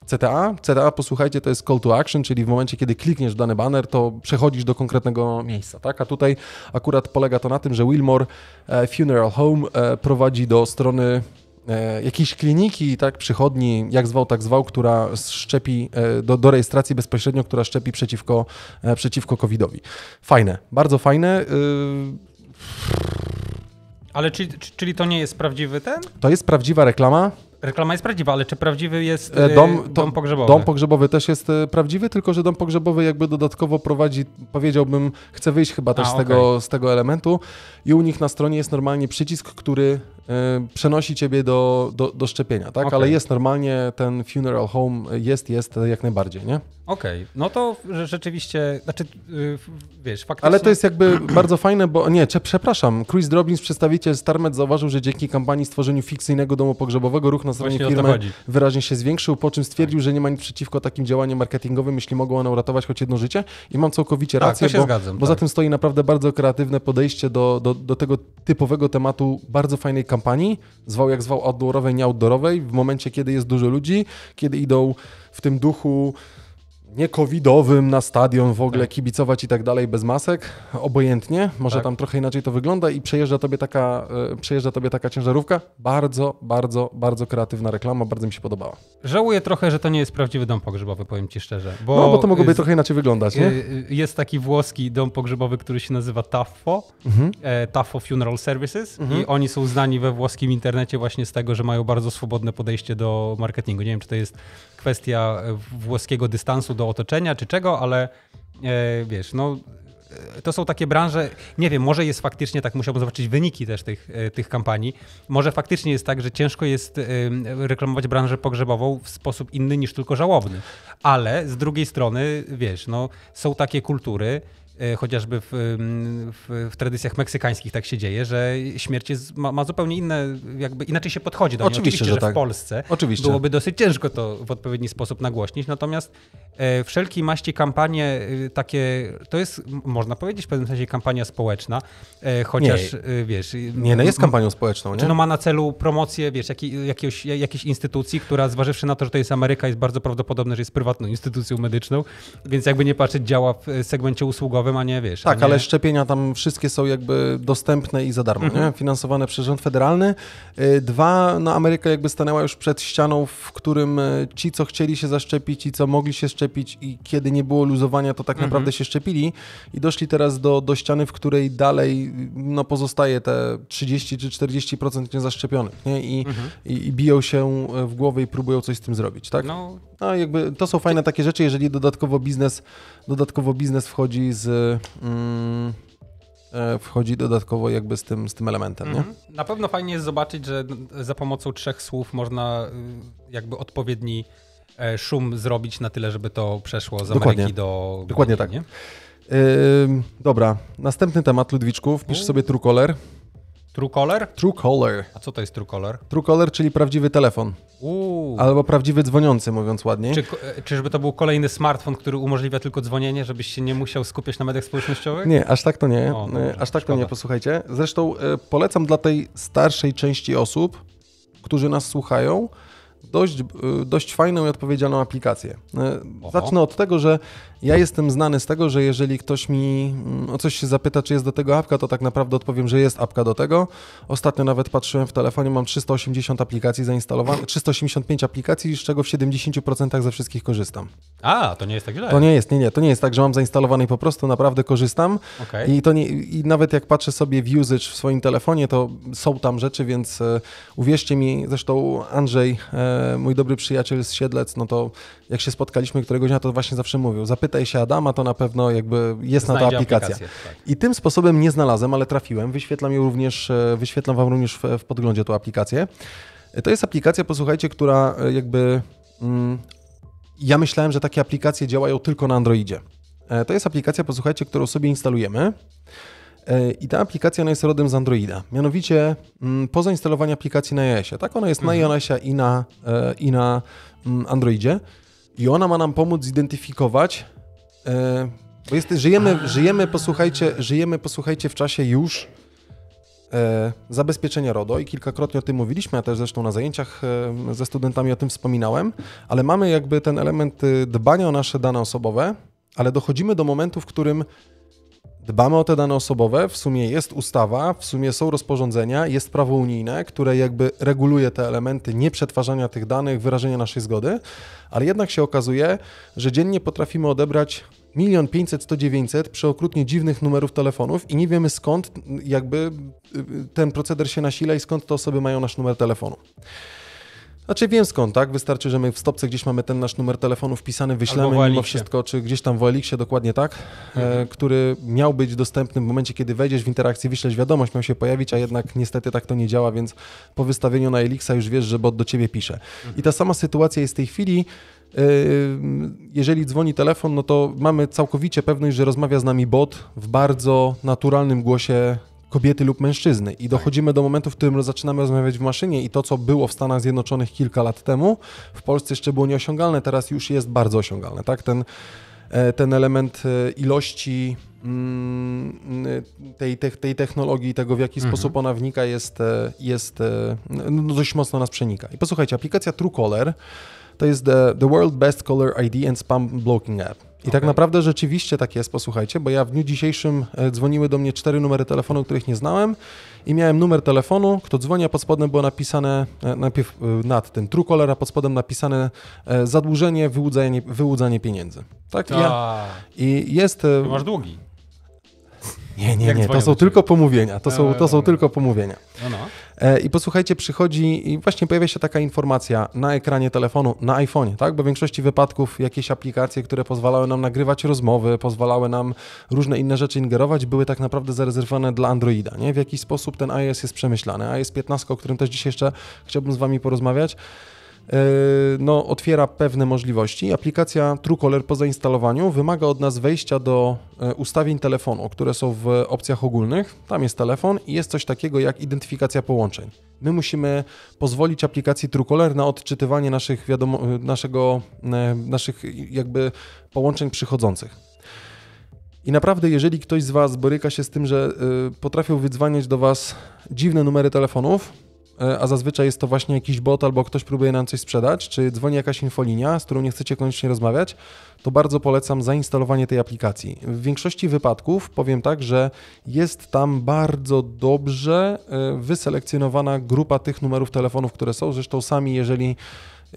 CTA. CTA, posłuchajcie, to jest call to action, czyli w momencie, kiedy klikniesz w dany banner, to przechodzisz do konkretnego miejsca, tak? A tutaj akurat polega to na tym, że Wilmore e, Funeral Home e, prowadzi do strony e, jakiejś kliniki, tak, przychodni, jak zwał, tak zwał, która szczepi do, do rejestracji bezpośrednio, która szczepi przeciwko, przeciwko COVID-owi. Fajne, bardzo fajne. Ale czyli, czyli to nie jest prawdziwy ten? To jest prawdziwa reklama. Reklama jest prawdziwa, ale czy prawdziwy jest e, dom, to, dom pogrzebowy? Dom pogrzebowy też jest e, prawdziwy, tylko że dom pogrzebowy jakby dodatkowo prowadzi, powiedziałbym, chce wyjść chyba też A, z, okay. tego, z tego elementu i u nich na stronie jest normalnie przycisk, który przenosi ciebie do, do, do szczepienia, tak? Okay. Ale jest normalnie ten funeral home, jest, jest jak najbardziej, nie? Okej, okay. no to rzeczywiście, znaczy, yy, wiesz, faktycznie... Ale to jest jakby bardzo fajne, bo nie, cze, przepraszam, Chris Drobins, przedstawiciel Starmet zauważył, że dzięki kampanii stworzeniu fikcyjnego domu pogrzebowego ruch na stronie Właśnie firmy wyraźnie się zwiększył, po czym stwierdził, że nie ma nic przeciwko takim działaniom marketingowym, jeśli mogą one uratować choć jedno życie i mam całkowicie tak, rację, bo, zgadzam, bo tak. za tym stoi naprawdę bardzo kreatywne podejście do, do, do tego typowego tematu bardzo fajnej kampanii, zwał jak zwał outdoorowej, nie outdoorowej, w momencie, kiedy jest dużo ludzi, kiedy idą w tym duchu nie covidowym na stadion w ogóle tak. kibicować i tak dalej bez masek, obojętnie, może tak. tam trochę inaczej to wygląda i przejeżdża tobie taka, e, przejeżdża tobie taka ciężarówka. Bardzo, bardzo, bardzo kreatywna reklama, bardzo mi się podobała. Żałuję trochę, że to nie jest prawdziwy dom pogrzebowy, powiem ci szczerze. Bo no, bo to mogłoby jest, trochę inaczej wyglądać, nie? Y, jest taki włoski dom pogrzebowy, który się nazywa Taffo, mhm. E, Taffo Funeral Services mhm. i oni są znani we włoskim internecie właśnie z tego, że mają bardzo swobodne podejście do marketingu. Nie wiem, czy to jest kwestia e, włoskiego dystansu do otoczenia czy czego, ale e, wiesz, no e, to są takie branże, nie wiem, może jest faktycznie tak, musiałbym zobaczyć wyniki też tych, tych kampanii. Może faktycznie jest tak, że ciężko jest reklamować branżę pogrzebową w sposób inny niż tylko żałobny. Ale z drugiej strony, wiesz, no, są takie kultury, chociażby w, w, w, tradycjach meksykańskich tak się dzieje, że śmierć jest, ma, ma, zupełnie inne, jakby inaczej się podchodzi do niej. Oczywiście, Oczywiście że, że tak. w Polsce Oczywiście. byłoby dosyć ciężko to w odpowiedni sposób nagłośnić, natomiast e, wszelkiej maści kampanie e, takie, to jest, można powiedzieć w pewnym sensie kampania społeczna, e, chociaż, nie. E, wiesz... Nie, no jest kampanią społeczną, nie? no ma na celu promocję, wiesz, jakiej, jakiegoś, jakiejś instytucji, która zważywszy na to, że to jest Ameryka, jest bardzo prawdopodobne, że jest prywatną instytucją medyczną, więc jakby nie patrzeć, działa w segmencie usługowym, a nie wiesz. Tak, nie... ale szczepienia tam wszystkie są jakby dostępne i za darmo, mhm. nie? finansowane przez rząd federalny. Y, dwa, no Ameryka jakby stanęła już przed ścianą, w którym y, ci, co chcieli się zaszczepić, ci, co mogli się szczepić i kiedy nie było luzowania, to tak mhm. naprawdę się szczepili i doszli teraz do, do ściany, w której dalej no, pozostaje te 30 czy 40% niezaszczepionych nie? I, mhm. i, i, biją się w głowę i próbują coś z tym zrobić, tak? No, no jakby to są fajne takie rzeczy, jeżeli dodatkowo biznes, dodatkowo biznes wchodzi z mm, e, wchodzi dodatkowo jakby z tym, z tym elementem, nie? Mhm. Na pewno fajnie jest zobaczyć, że za pomocą trzech słów można y, jakby odpowiedni e, szum zrobić na tyle, żeby to przeszło z Dokładnie. Ameryki do... Dokładnie tak. Yy, dobra, następny temat, Ludwiczku, wpisz U. sobie Truecaller. Truecaller? Truecaller. A co to jest Truecaller? Truecaller, czyli prawdziwy telefon. Uuu. Albo prawdziwy dzwoniący, mówiąc ładniej. Czy, e, czyżby to był kolejny smartfon, który umożliwia tylko dzwonienie, żebyś się nie musiał skupiać na mediach społecznościowych? Nie, aż tak to nie. O, dobrze, aż tak szkoda. to nie, posłuchajcie. Zresztą e, polecam dla tej starszej części osób, którzy nas słuchają, dość, dość fajną i odpowiedzialną aplikację. Zacznę od tego, że ja jestem znany z tego, że jeżeli ktoś mi mm, o coś się zapyta, czy jest do tego apka, to tak naprawdę odpowiem, że jest apka do tego. Ostatnio nawet patrzyłem w telefonie, mam 380 aplikacji zainstalowanych, 385 aplikacji, z czego w 70% ze wszystkich korzystam. A, to nie jest tak źle. To nie jest, nie, nie, to nie jest tak, że mam zainstalowane i po prostu naprawdę korzystam. Okay. I, to nie, I nawet jak patrzę sobie w usage w swoim telefonie, to są tam rzeczy, więc e, uwierzcie mi, zresztą Andrzej, e, mój dobry przyjaciel z Siedlec, no to jak się spotkaliśmy któregoś dnia, to właśnie zawsze mówił, zapytaj się Adama, to na pewno jakby jest Znajdzie na to aplikacja. Tak. I tym sposobem nie znalazłem, ale trafiłem. Wyświetlam ją również, e, wyświetlam wam również w, w podglądzie tą aplikację. To jest aplikacja, posłuchajcie, która jakby... Mm, ja myślałem, że takie aplikacje działają tylko na Androidzie. To jest aplikacja, posłuchajcie, którą sobie instalujemy. E, I ta aplikacja ona jest rodem z Androida. Mianowicie mm, po zainstalowaniu aplikacji na iOSie. Tak, ona jest mhm. na iOSie i na, e, i na mm, Androidzie. I ona ma nam pomóc zidentyfikować, e, bo jest, żyjemy, żyjemy, posłuchajcie, żyjemy, posłuchajcie, w czasie już zabezpieczenia RODO i kilkakrotnie o tym mówiliśmy, ja też zresztą na zajęciach ze studentami o tym wspominałem, ale mamy jakby ten element y, dbania o nasze dane osobowe, ale dochodzimy do momentu, w którym Dbamy o te dane osobowe, w sumie jest ustawa, w sumie są rozporządzenia, jest prawo unijne, które jakby reguluje te elementy nieprzetwarzania tych danych, wyrażenia naszej zgody, ale jednak się okazuje, że dziennie potrafimy odebrać milion pięćset, sto dziewięćset przeokrutnie dziwnych numerów telefonów i nie wiemy skąd jakby ten proceder się nasila i skąd te osoby mają nasz numer telefonu. Znaczy wiem skąd, tak? Wystarczy, że my w stopce gdzieś mamy ten nasz numer telefonu wpisany, wyślemy mimo wszystko, czy gdzieś tam w OLX-ie dokładnie tak, e, mhm. e, który miał być dostępny w momencie, kiedy wejdziesz w interakcję, wyślesz wiadomość, miał się pojawić, a jednak niestety tak to nie działa, więc po wystawieniu na OLX-a już wiesz, że bot do ciebie pisze. Mhm. I ta sama sytuacja jest w tej chwili, e, jeżeli dzwoni telefon, no to mamy całkowicie pewność, że rozmawia z nami bot w bardzo naturalnym głosie kobiety lub mężczyzny. I dochodzimy do momentu, w którym zaczynamy rozmawiać w maszynie i to, co było w Stanach Zjednoczonych kilka lat temu, w Polsce jeszcze było nieosiągalne, teraz już jest bardzo osiągalne. Tak? Ten, e, ten element e, ilości mm, tej, tej, tej technologii, tego w jaki mhm. sposób ona wnika, jest, e, jest no dość mocno nas przenika. I posłuchajcie, aplikacja Truecaller to jest the, the World Best Caller ID and Spam Blocking App. I okay. tak naprawdę rzeczywiście tak jest, posłuchajcie, bo ja w dniu dzisiejszym e, dzwoniły do mnie cztery numery telefonu, których nie znałem i miałem numer telefonu, kto dzwoni, a pod spodem było napisane, e, najpierw e, nad tym Truecaller, a pod spodem napisane zadłużenie, wyłudzanie, wyłudzanie pieniędzy. Tak? Ja, I jest... Ty masz długi. Nie, nie, nie, to są tylko pomówienia. To są, to są tylko pomówienia. No, no. E, I posłuchajcie, przychodzi i właśnie pojawia się taka informacja na ekranie telefonu, na iPhone'ie, tak? Bo w większości wypadków jakieś aplikacje, które pozwalały nam nagrywać rozmowy, pozwalały nam różne inne rzeczy ingerować, były tak naprawdę zarezerwowane dla Androida, nie? W jaki sposób ten iOS jest przemyślany. iOS 15, o którym też dzisiaj jeszcze chciałbym z Wami porozmawiać, no, otwiera pewne możliwości. Aplikacja Truecaller po zainstalowaniu wymaga od nas wejścia do e, ustawień telefonu, które są w opcjach ogólnych. Tam jest telefon i jest coś takiego jak identyfikacja połączeń. My musimy pozwolić aplikacji Truecaller na odczytywanie naszych, wiadomo, naszego, e, naszych jakby połączeń przychodzących. I naprawdę, jeżeli ktoś z Was boryka się z tym, że potrafią wydzwaniać do Was dziwne numery telefonów, E, a zazwyczaj jest to właśnie jakiś bot albo ktoś próbuje nam coś sprzedać, czy dzwoni jakaś infolinia, z którą nie chcecie koniecznie rozmawiać, to bardzo polecam zainstalowanie tej aplikacji. W większości wypadków powiem tak, że jest tam bardzo dobrze e, wyselekcjonowana grupa tych numerów telefonów, które są. Zresztą sami, jeżeli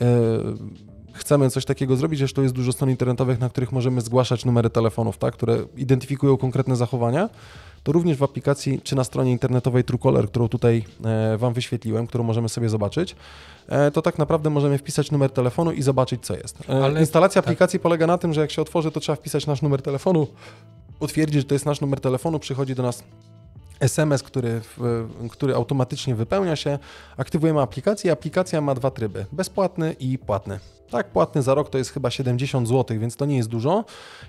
e, chcemy coś takiego zrobić, zresztą jest dużo stron internetowych, na których możemy zgłaszać numery telefonów, tak, które identyfikują konkretne zachowania to również w aplikacji czy na stronie internetowej Truecaller, którą tutaj e, Wam wyświetliłem, którą możemy sobie zobaczyć, e, to tak naprawdę możemy wpisać numer telefonu i zobaczyć, co jest. E, Ale... Instalacja tak. aplikacji polega na tym, że jak się otworzy, to trzeba wpisać nasz numer telefonu, potwierdzić, że to jest nasz numer telefonu, przychodzi do nas SMS, który, który automatycznie wypełnia się, aktywujemy aplikację. Aplikacja ma dwa tryby: bezpłatny i płatny. Tak, płatny za rok to jest chyba 70 zł, więc to nie jest dużo,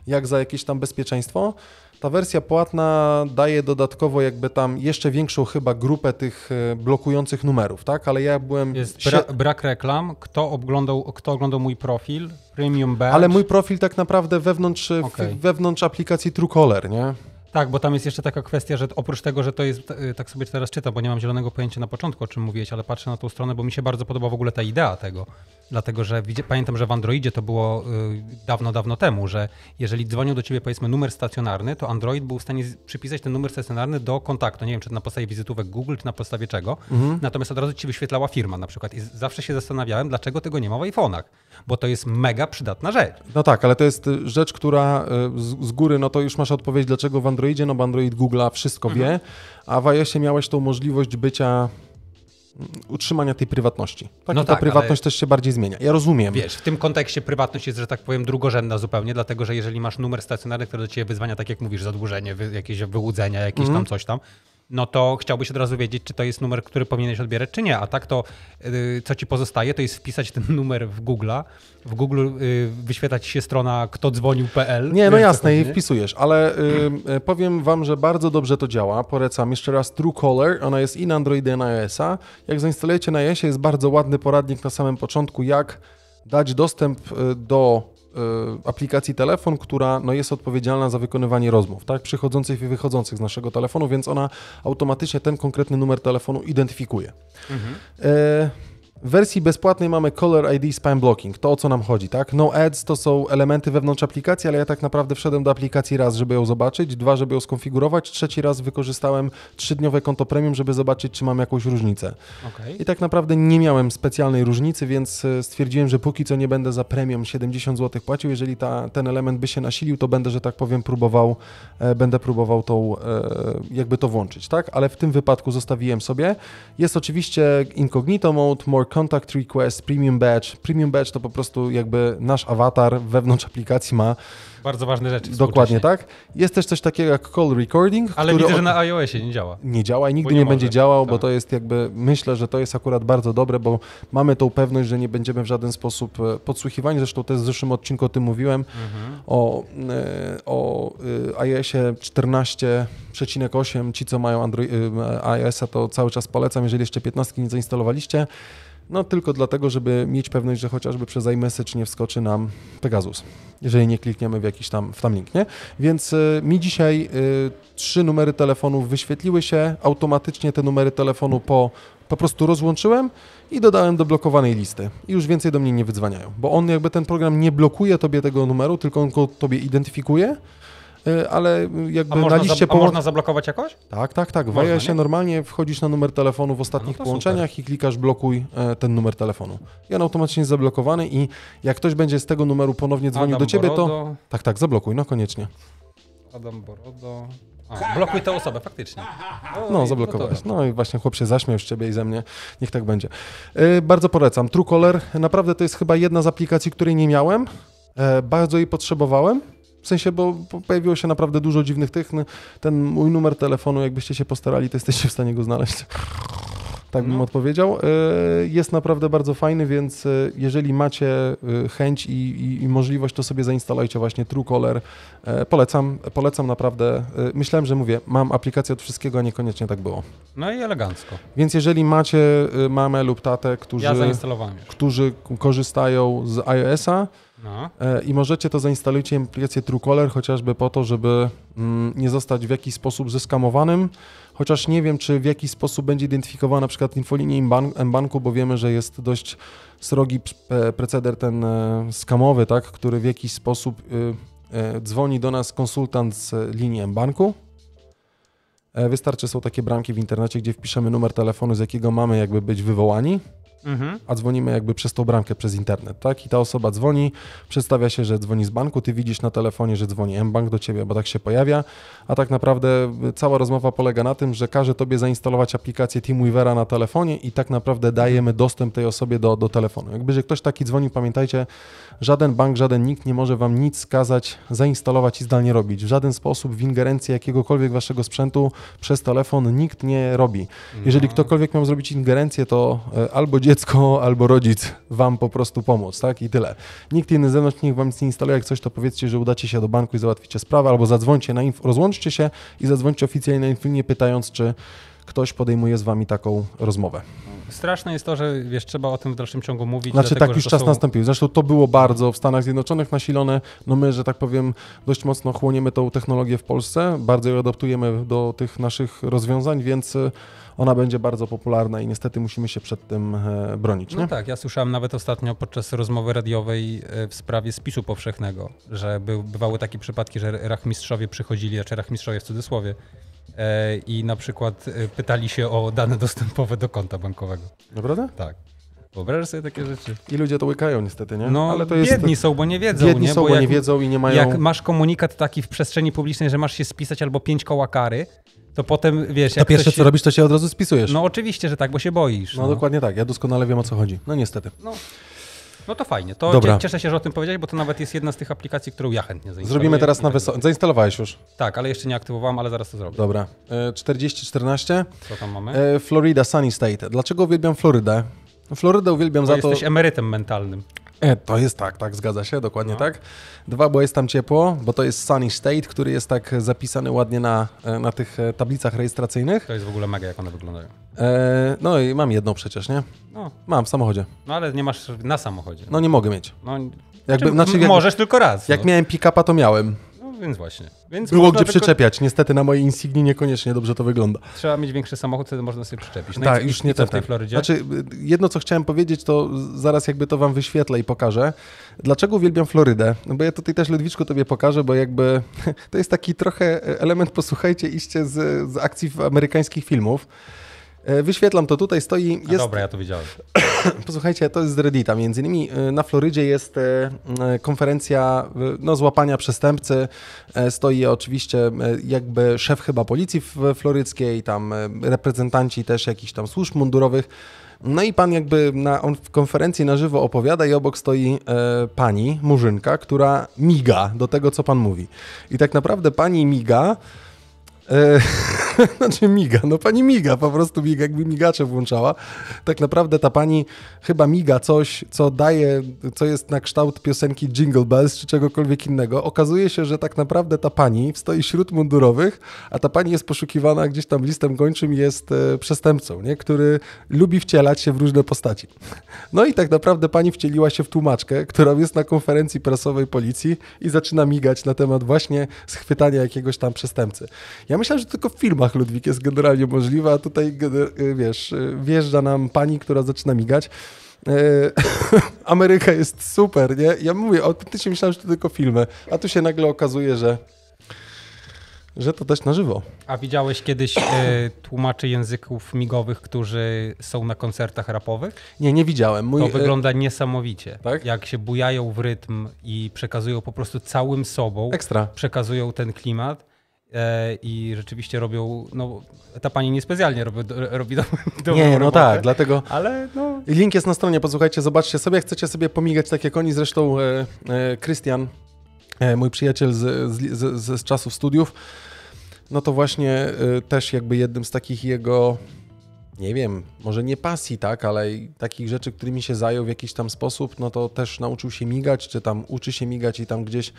jak za jakieś tam bezpieczeństwo. Ta wersja płatna daje dodatkowo jakby tam jeszcze większą chyba grupę tych e, blokujących numerów, tak? Ale ja byłem... Jest bra brak reklam. Kto oglądał, kto oglądał mój profil? Premium Badge? Ale mój profil tak naprawdę wewnątrz, okay. wewnątrz aplikacji Truecaller, nie? Tak, bo tam jest jeszcze taka kwestia, że oprócz tego, że to jest, e, tak sobie teraz czytam, bo nie mam zielonego pojęcia na początku, o czym mówiłeś, ale patrzę na tą stronę, bo mi się bardzo podoba w ogóle ta idea tego. Dlatego, że pamiętam, że w Androidzie to było y, dawno, dawno temu, że jeżeli dzwonił do ciebie powiedzmy numer stacjonarny, to Android był w stanie przypisać ten numer stacjonarny do kontaktu. Nie wiem, czy na podstawie wizytówek Google, czy na podstawie czego. Mhm. Natomiast od razu ci wyświetlała firma na przykład. I zawsze się zastanawiałem, dlaczego tego nie ma w iPhone'ach, bo to jest mega przydatna rzecz. No tak, ale to jest rzecz, która z, góry, no to już masz odpowiedź, dlaczego w Androidzie, no bo Android Google'a wszystko mhm. wie, a w iOSie miałeś tą możliwość bycia utrzymania tej prywatności. Tak, no ta tak, prywatność też się bardziej zmienia. Ja rozumiem. Wiesz, w tym kontekście prywatność jest, że tak powiem, drugorzędna zupełnie, dlatego że jeżeli masz numer stacjonarny, który do ciebie wyzwania, tak jak mówisz, zadłużenie, jakieś wyłudzenia, jakieś mm. tam coś tam, no to chciałbyś od razu wiedzieć, czy to jest numer, który powinieneś odbierać, czy nie. A tak to, yy, co ci pozostaje, to jest wpisać ten numer w Google'a. W Google yy, wyświetlać się strona ktodzwonił.pl. Nie, no jasne, i wpisujesz, ale yy, powiem wam, że bardzo dobrze to działa. Polecam jeszcze raz Truecaller, ona jest i na Androida, i na iOS-a. Jak zainstalujecie na iOSie, jest bardzo ładny poradnik na samym początku, jak dać dostęp y, do Y, aplikacji telefon, która no, jest odpowiedzialna za wykonywanie rozmów, tak, przychodzących i wychodzących z naszego telefonu, więc ona automatycznie ten konkretny numer telefonu identyfikuje. Mhm. E w wersji bezpłatnej mamy Color ID Spam Blocking, to o co nam chodzi, tak? No ads to są elementy wewnątrz aplikacji, ale ja tak naprawdę wszedłem do aplikacji raz, żeby ją zobaczyć, dwa, żeby ją skonfigurować, trzeci raz wykorzystałem trzydniowe konto premium, żeby zobaczyć, czy mam jakąś różnicę. Okay. I tak naprawdę nie miałem specjalnej różnicy, więc e, stwierdziłem, że póki co nie będę za premium 70 zł płacił. Jeżeli ta, ten element by się nasilił, to będę, że tak powiem, próbował, e, będę próbował tą, e, jakby to włączyć, tak? Ale w tym wypadku zostawiłem sobie. Jest oczywiście incognito mode, more Contact Request, Premium Badge. Premium Badge to po prostu jakby nasz awatar wewnątrz aplikacji ma bardzo ważne rzeczy. Dokładnie tak. Jest też coś takiego jak call recording. Ale widzę, od... że na iOSie nie działa. Nie działa i nigdy nie, nie będzie działał, tak. bo to jest jakby, myślę, że to jest akurat bardzo dobre, bo mamy tą pewność, że nie będziemy w żaden sposób e, podsłuchiwani. Zresztą też w zeszłym odcinku o tym mówiłem, mhm. o, e, o e, iOSie 14,8. Ci, co mają Android, iOS-a, to cały czas polecam, jeżeli jeszcze 15 nie zainstalowaliście. No tylko dlatego, żeby mieć pewność, że chociażby przez iMessage nie wskoczy nam Pegasus, jeżeli nie klikniemy w jakiś tam, w tam link, nie? Więc y, mi dzisiaj y, trzy numery telefonów wyświetliły się, automatycznie te numery telefonu po, po prostu rozłączyłem i dodałem do blokowanej listy. I już więcej do mnie nie wydzwaniają, bo on jakby ten program nie blokuje tobie tego numeru, tylko on go tobie identyfikuje, ale jakby na liście... A można zablokować jakoś? Tak, tak, tak. W się normalnie wchodzisz na numer telefonu w ostatnich no połączeniach super. i klikasz blokuj e, ten numer telefonu. I on automatycznie jest zablokowany i jak ktoś będzie z tego numeru ponownie dzwonił Adam do ciebie, Borodo. to... Tak, tak, zablokuj, no koniecznie. Adam Borodo... A, blokuj tę osobę, faktycznie. No, no zablokowałeś. No, no i właśnie chłop się zaśmiał z ciebie i ze mnie. Niech tak będzie. Yy, bardzo polecam. Truecaller, naprawdę to jest chyba jedna z aplikacji, której nie miałem. Yy, bardzo jej potrzebowałem. W sensie, bo pojawiło się naprawdę dużo dziwnych tych. Ten mój numer telefonu, jakbyście się postarali, to jesteście w stanie go znaleźć. Tak bym no. odpowiedział. E, jest naprawdę bardzo fajny, więc e, jeżeli macie e, chęć i, i, i, możliwość, to sobie zainstalujcie właśnie Truecaller. Polecam, polecam naprawdę. Myślałem, że mówię, mam aplikację od wszystkiego, a niekoniecznie tak było. No i elegancko. Więc jeżeli macie mamę lub tatę, którzy, ja którzy korzystają z iOS-a, no. E, I możecie to zainstalować aplikację Truecaller chociażby po to, żeby mm, nie zostać w jakiś sposób zeskamowanym, chociaż nie wiem, czy w jakiś sposób będzie identyfikowana na przykład infolinia mBanku, bo wiemy, że jest dość srogi preceder ten e, skamowy, tak, który w jakiś sposób y, e, dzwoni do nas konsultant z linii mBanku. Wystarczy, są takie bramki w internecie, gdzie wpiszemy numer telefonu, z jakiego mamy jakby być wywołani mhm. a dzwonimy jakby przez tą bramkę, przez internet, tak? I ta osoba dzwoni, przedstawia się, że dzwoni z banku, ty widzisz na telefonie, że dzwoni mBank do ciebie, bo tak się pojawia, a tak naprawdę cała rozmowa polega na tym, że każe tobie zainstalować aplikację Teamweavera na telefonie i tak naprawdę dajemy dostęp tej osobie do, do telefonu. Jakby, że ktoś taki dzwoni, pamiętajcie, żaden bank, żaden nikt nie może wam nic skazać, zainstalować i zdalnie robić. W żaden sposób w ingerencji jakiegokolwiek waszego sprzętu przez telefon nikt nie robi. Jeżeli no. ktokolwiek miał zrobić ingerencję, to e, albo dziecko, albo rodzic wam po prostu pomóc, tak? I tyle. Nikt inny z zewnątrz niech wam nic nie instaluje, jak coś, to powiedzcie, że udacie się do banku i załatwicie sprawę, albo zadzwońcie na info, rozłączcie się i zadzwońcie oficjalnie na info, pytając, czy ktoś podejmuje z wami taką rozmowę. Straszne jest to, że wiesz, trzeba o tym w dalszym ciągu mówić. Znaczy dlatego, tak już czas są... nastąpił. Zresztą to było bardzo w Stanach Zjednoczonych nasilone. No my, że tak powiem, dość mocno chłoniemy tą technologię w Polsce, bardzo ją adaptujemy do tych naszych rozwiązań, więc y, ona będzie bardzo popularna i niestety musimy się przed tym e, bronić. Nie? No tak, ja słyszałem nawet ostatnio podczas rozmowy radiowej e, w sprawie spisu powszechnego, że by, bywały takie przypadki, że rachmistrzowie przychodzili, znaczy rachmistrzowie w cudzysłowie, i na przykład pytali się o dane dostępowe do konta bankowego. Naprawdę? Tak. Wyobrażasz sobie takie rzeczy? I ludzie to łykają niestety, nie? No, Ale to jest... biedni są, bo nie wiedzą. Biedni nie? są, bo, jak, nie wiedzą i nie mają... Jak masz komunikat taki w przestrzeni publicznej, że masz się spisać albo pięć koła kary, to potem wiesz. To pierwsze, co robisz, to się od razu spisujesz. No oczywiście, że tak, bo się boisz. No, no. dokładnie tak. Ja doskonale wiem o co chodzi. No niestety. No. No to fajnie. To Dobra. cieszę się, że o tym powiedziałeś, bo to nawet jest jedna z tych aplikacji, którą ja chętnie zainstaluję. Zrobimy teraz na wysoko. Zainstalowałeś już? Tak, ale jeszcze nie aktywowałem, ale zaraz to zrobię. Dobra. 4014. E, Co tam mamy? E, Florida Sunny State. Dlaczego uwielbiam Florydę? Florydę uwielbiam bo za to... jesteś emerytem mentalnym. E, to jest tak, tak, zgadza się, dokładnie no. tak. Dwa, bo jest tam ciepło, bo to jest Sunny State, który jest tak zapisany ładnie na, e, na tych e, tablicach rejestracyjnych. To jest w ogóle mega, jak one wyglądają. E, no i mam jedną przecież, nie? No. Mam w samochodzie. No ale nie masz na samochodzie. No nie mogę mieć. No, jakby, znaczy, znaczy, możesz tylko raz. Jak no. miałem pick-upa, to miałem więc właśnie. Więc Było gdzie tylko... przyczepiać. Niestety na mojej Insigni niekoniecznie dobrze to wygląda. Trzeba mieć większy samochód, wtedy można sobie przyczepić. No tak, już nie to w tej Florydzie. Znaczy, jedno co chciałem powiedzieć, to zaraz jakby to wam wyświetlę i pokażę. Dlaczego uwielbiam Florydę? No bo ja tutaj też Ludwiczku tobie pokażę, bo jakby to jest taki trochę element, posłuchajcie, iście z, z akcji amerykańskich filmów. E, wyświetlam to tutaj, stoi... Jest... dobra, ja to widziałem. Posłuchajcie, to jest z Reddita. Między innymi e, na Florydzie jest e, konferencja no, złapania przestępcy. Stoi oczywiście jakby szef chyba policji floryckiej, tam reprezentanci też jakichś tam służb mundurowych. No i pan jakby na, on w konferencji na żywo opowiada i obok stoi e, pani, murzynka, która miga do tego, co pan mówi. I tak naprawdę pani miga E, znaczy miga, no pani miga, po prostu miga, jakby migacze włączała. Tak naprawdę ta pani chyba miga coś, co daje, co jest na kształt piosenki Jingle Bells czy czegokolwiek innego. Okazuje się, że tak naprawdę ta pani stoi wśród mundurowych, a ta pani jest poszukiwana gdzieś tam listem gończym jest e, przestępcą, nie? który lubi wcielać się w różne postaci. No i tak naprawdę pani wcieliła się w tłumaczkę, która jest na konferencji prasowej policji i zaczyna migać na temat właśnie schwytania jakiegoś tam przestępcy. Ja myślałem, że tylko w filmach Ludwik jest generalnie możliwe, a tutaj, y, wiesz, y, wjeżdża nam pani, która zaczyna migać. E, Ameryka jest super, nie? Ja mówię, autentycznie myślałem, że to tylko filmy, a tu się nagle okazuje, że że to też na żywo. A widziałeś kiedyś e, tłumaczy języków migowych, którzy są na koncertach rapowych? Nie, nie widziałem. Mój, to e, wygląda niesamowicie. Tak? Jak się bujają w rytm i przekazują po prostu całym sobą. Ekstra. Przekazują ten klimat. E, i rzeczywiście robią, no ta pani niespecjalnie robi, robi do, do Nie, no robotę, tak, dlatego ale no... link jest na stronie, posłuchajcie, zobaczcie sobie, chcecie sobie pomigać tak jak oni, zresztą Krystian, e, e, mój przyjaciel z, z, z, z czasów studiów, no to właśnie e, też jakby jednym z takich jego nie wiem, może nie pasji, tak, ale takich rzeczy, którymi się zajął w jakiś tam sposób, no to też nauczył się migać, czy tam uczy się migać i tam gdzieś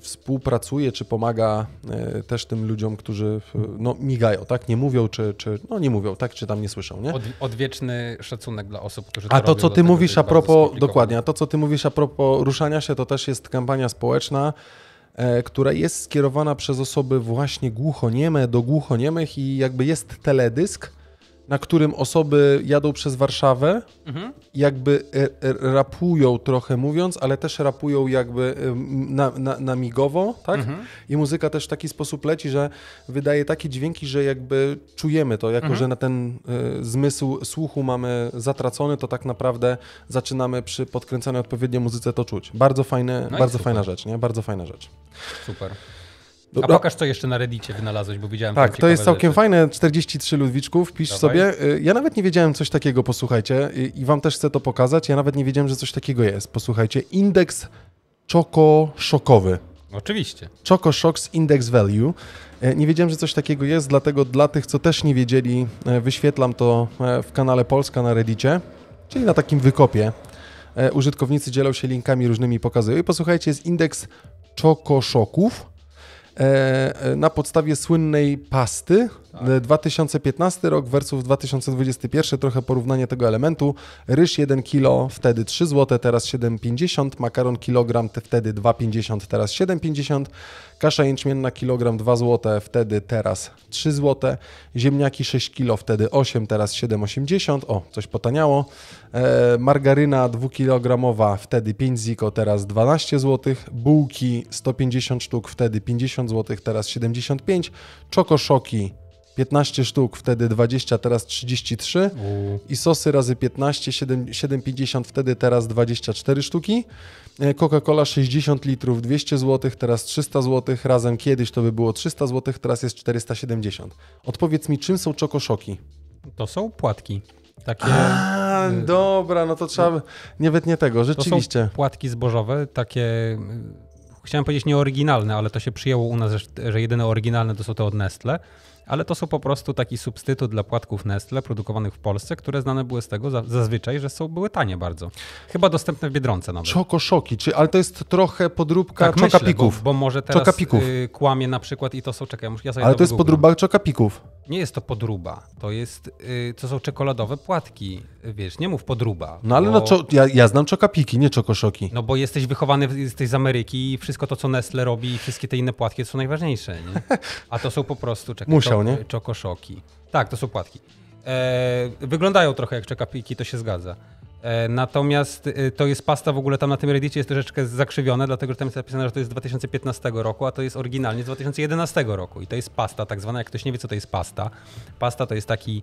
współpracuje, czy pomaga e, też tym ludziom, którzy no, migają, tak, nie mówią, czy, czy no nie mówią, tak, czy tam nie słyszą, nie? Od, odwieczny szacunek dla osób, którzy to A to, co ty mówisz a propos, dokładnie, a to, co ty mówisz a propos ruszania się, to też jest kampania społeczna, e, która jest skierowana przez osoby właśnie głuchonieme do głuchoniemych i jakby jest teledysk, na którym osoby jadą przez Warszawę, mhm. jakby e, e, rapują trochę mówiąc, ale też rapują jakby na, na, na migowo, tak? Mhm. I muzyka też w taki sposób leci, że wydaje takie dźwięki, że jakby czujemy to, jako mhm. że na ten y, zmysł słuchu mamy zatracony, to tak naprawdę zaczynamy przy podkręcanej odpowiednio muzyce to czuć. Bardzo fajne, no bardzo fajna rzecz, nie? Bardzo fajna rzecz. Super. Dobra. A pokaż, co jeszcze na Reddicie wynalazłeś, bo widziałem Tak, to jest całkiem rzeczy. fajne, 43 Ludwiczków, pisz Dawaj. sobie. Y, ja nawet nie wiedziałem coś takiego, posłuchajcie, i wam też chcę to pokazać, ja nawet nie wiedziałem, że coś takiego jest. Posłuchajcie, indeks czoko-szokowy. Oczywiście. Choco Shocks Index Value. E, nie wiedziałem, że coś takiego jest, dlatego dla tych, co też nie wiedzieli, e, wyświetlam to w kanale Polska na Reddicie, czyli na takim wykopie. Użytkownicy dzielą się linkami różnymi, pokazują. I posłuchajcie, jest indeks e, na podstawie słynnej pasty. Tak. 2015 rok versus 2021, trochę porównanie tego elementu. Ryż 1 kg, wtedy 3 zł, teraz 7,50. Makaron kilogram, wtedy 2,50, teraz 7,50. Kasza jęczmienna kilogram 2 zł, wtedy teraz 3 zł. Ziemniaki 6 kg, wtedy 8, teraz 7,80. O, coś potaniało. E, margaryna 2 kg, wtedy 5 ziko, teraz 12 zł. Bułki 150 sztuk, wtedy 50 zł, teraz 75. Czokoszoki 15 sztuk, wtedy 20, teraz 33. U. I sosy razy 15, 7,50, wtedy teraz 24 sztuki. E, Coca-Cola 60 litrów, 200 zł, teraz 300 zł. Razem kiedyś to by było 300 zł, teraz jest 470. Odpowiedz mi, czym są czokoszoki? To są płatki. Takie... A, y, dobra, no to trzeba. No, nie wytnie tego, rzeczywiście. To są płatki zbożowe, takie. Y, chciałem powiedzieć nieoryginalne, ale to się przyjęło u nas, że jedyne oryginalne to są te od Nestle ale to są po prostu taki substytut dla płatków Nestle produkowanych w Polsce, które znane były z tego zazwyczaj, że są, były tanie bardzo. Chyba dostępne w Biedronce nawet. Czokoszoki, czy, ale to jest trochę podróbka tak, czokapików. Myślę, bo, bo może teraz czokapików. Y, kłamie na przykład i to są, czekaj, ja sobie Ale to jest podróba czokapików. Nie jest to podruba, to jest, y, to są czekoladowe płatki, wiesz, nie mów podruba. No ale bo... no, ja, ja znam czokapiki, nie czokoszoki. No bo jesteś wychowany, jesteś z Ameryki i wszystko to, co Nestle robi i wszystkie te inne płatki są najważniejsze, nie? A to są po prostu, czekaj, Musiał, nie? czokoszoki. Tak, to są płatki. E, wyglądają trochę jak czekapiki, to się zgadza. E, natomiast e, to jest pasta w ogóle tam na tym Reddicie jest troszeczkę zakrzywione, dlatego że tam jest napisane, że to jest z 2015 roku, a to jest oryginalnie z 2011 roku. I to jest pasta, tak zwana, jak ktoś nie wie, co to jest pasta. Pasta to jest taki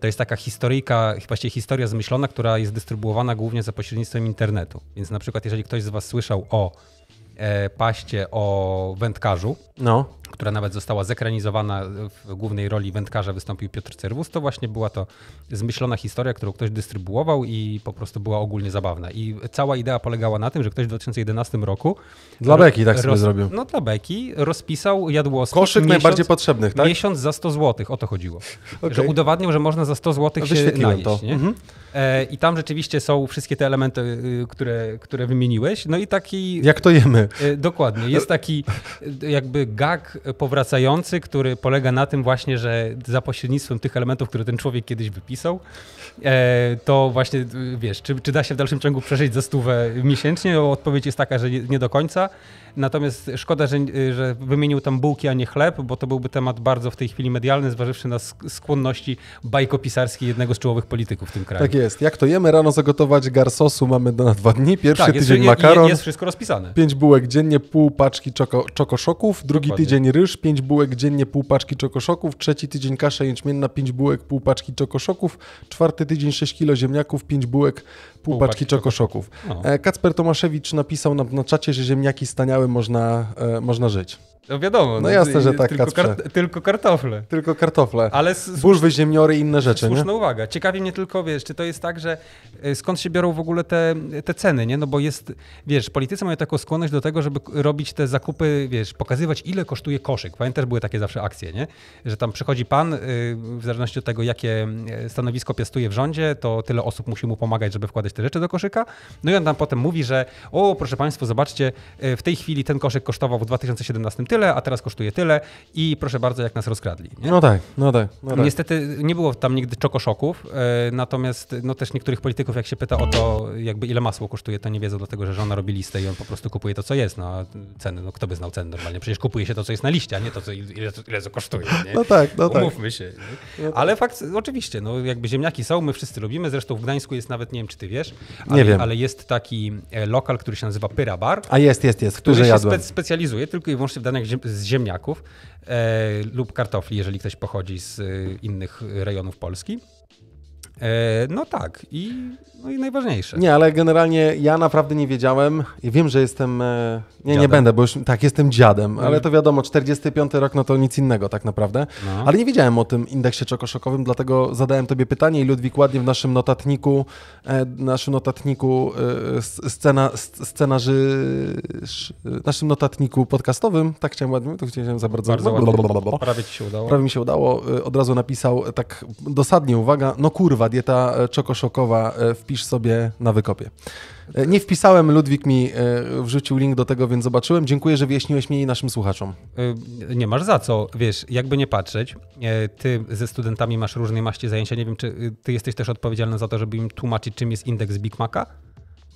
to jest taka historyjka, właściwie historia zmyślona, która jest dystrybuowana głównie za pośrednictwem internetu. Więc na przykład, jeżeli ktoś z Was słyszał o e, paście o wędkarzu, no która nawet została zekranizowana w głównej roli wędkarza wystąpił Piotr Cerwus, to właśnie była to zmyślona historia, którą ktoś dystrybuował i po prostu była ogólnie zabawna. I cała idea polegała na tym, że ktoś w 2011 roku... Dla beki tak sobie roz, zrobił. No dla beki rozpisał jadłoskip Koszyk miesiąc, najbardziej potrzebnych, tak? Miesiąc za 100 zł, o to chodziło. Okay. Że udowadniał, że można za 100 zł się najeść. To. Mhm. E, I tam rzeczywiście są wszystkie te elementy, y, które, które wymieniłeś. No i taki... Jak to jemy? E, dokładnie. Jest taki e, jakby gag powracający, który polega na tym właśnie, że za pośrednictwem tych elementów, które ten człowiek kiedyś wypisał, e, to właśnie, wiesz, czy, czy da się w dalszym ciągu przeżyć za stówę miesięcznie? Odpowiedź jest taka, że nie, nie do końca. Natomiast szkoda, że, że wymienił tam bułki, a nie chleb, bo to byłby temat bardzo w tej chwili medialny, zważywszy na skłonności bajkopisarskie jednego z czołowych polityków w tym kraju. Tak jest. Jak to jemy? Rano zagotować garsosu mamy na dwa dni. Pierwszy tak, tydzień jest, makaron. Jest wszystko rozpisane. Pięć bułek dziennie, pół paczki czoko, czokoszoków. Drugi Dokładnie. tydzień ryż, pięć bułek dziennie, pół paczki czokoszoków. Trzeci tydzień kasza jęczmienna, pięć bułek, pół paczki czokoszoków. Czwarty tydzień sześć kilo ziemniaków, pięć bułek, pół, pół paczki, paczki czokoszoków. No. E, Kacper Tomaszewicz napisał na, na czacie, że ziemniaki staniały można, e, można żyć. No wiadomo. No, no jasne, że tak, tylko, kar tylko kartofle. Tylko kartofle. Ale Bulwy, ziemniory i inne rzeczy, Słuszna nie? uwaga. Ciekawi mnie tylko, wiesz, czy to jest tak, że e, skąd się biorą w ogóle te, te ceny, nie? No bo jest, wiesz, politycy mają taką skłonność do tego, żeby robić te zakupy, wiesz, pokazywać ile kosztuje koszyk. Pamiętasz, były takie zawsze akcje, nie? Że tam przychodzi pan, y, w zależności od tego, jakie e, stanowisko piastuje w rządzie, to tyle osób musi mu pomagać, żeby wkładać te rzeczy do koszyka. No i on tam potem mówi, że o, proszę państwa, zobaczcie, e, w tej chwili ten koszyk kosztował w 2017 tyle, a teraz kosztuje tyle i proszę bardzo, jak nas rozkradli. Nie? No tak, no tak, no tak. Niestety nie było tam nigdy czokoszoków, e, natomiast no też niektórych polityków, jak się pyta o to, jakby ile masło kosztuje, to nie wiedzą, dlatego że żona robi listę i on po prostu kupuje to, co jest. No a ceny, no kto by znał ceny normalnie? Przecież kupuje się to, co jest na liście, a nie to, co, ile, to, ile to kosztuje. Nie? No tak, no tak. Umówmy się. No tak. Ale fakt, oczywiście, no jakby ziemniaki są, my wszyscy lubimy, zresztą w Gdańsku jest nawet, nie wiem, czy ty wiesz, ale, nie wiem. ale jest taki e, lokal, który się nazywa Pyra Bar. A jest, jest, jest, który się spe specjalizuje tylko i wyłącznie w danych z ziemniaków e, lub kartofli, jeżeli ktoś pochodzi z e, innych rejonów Polski. E, no tak, i, no i najważniejsze. Nie, ale generalnie ja naprawdę nie wiedziałem i wiem, że jestem. E, nie, dziadem. nie będę, bo już tak, jestem dziadem, mm. ale to wiadomo, 45 rok no to nic innego tak naprawdę. No. Ale nie wiedziałem o tym indeksie czokoszokowym, dlatego zadałem Tobie pytanie i Ludwik ładnie w naszym notatniku, e, naszym notatniku scena, scenarzy, naszym notatniku podcastowym, tak chciałem ładnie, to chciałem za bardzo. bardzo ładnie. Prawie Ci się udało. Prawie mi się udało. Od razu napisał tak dosadnie, uwaga, no kurwa dieta e, czokoszokowa, e, wpisz sobie na wykopie. E, nie wpisałem, Ludwik mi wrzucił link do tego, więc zobaczyłem. Dziękuję, że wyjaśniłeś mnie i naszym słuchaczom. Nie masz za co, wiesz, jakby nie patrzeć, ty ze studentami masz różnej maści zajęcia, nie wiem, czy ty jesteś też odpowiedzialny za to, żeby im tłumaczyć, czym jest indeks Big Maca?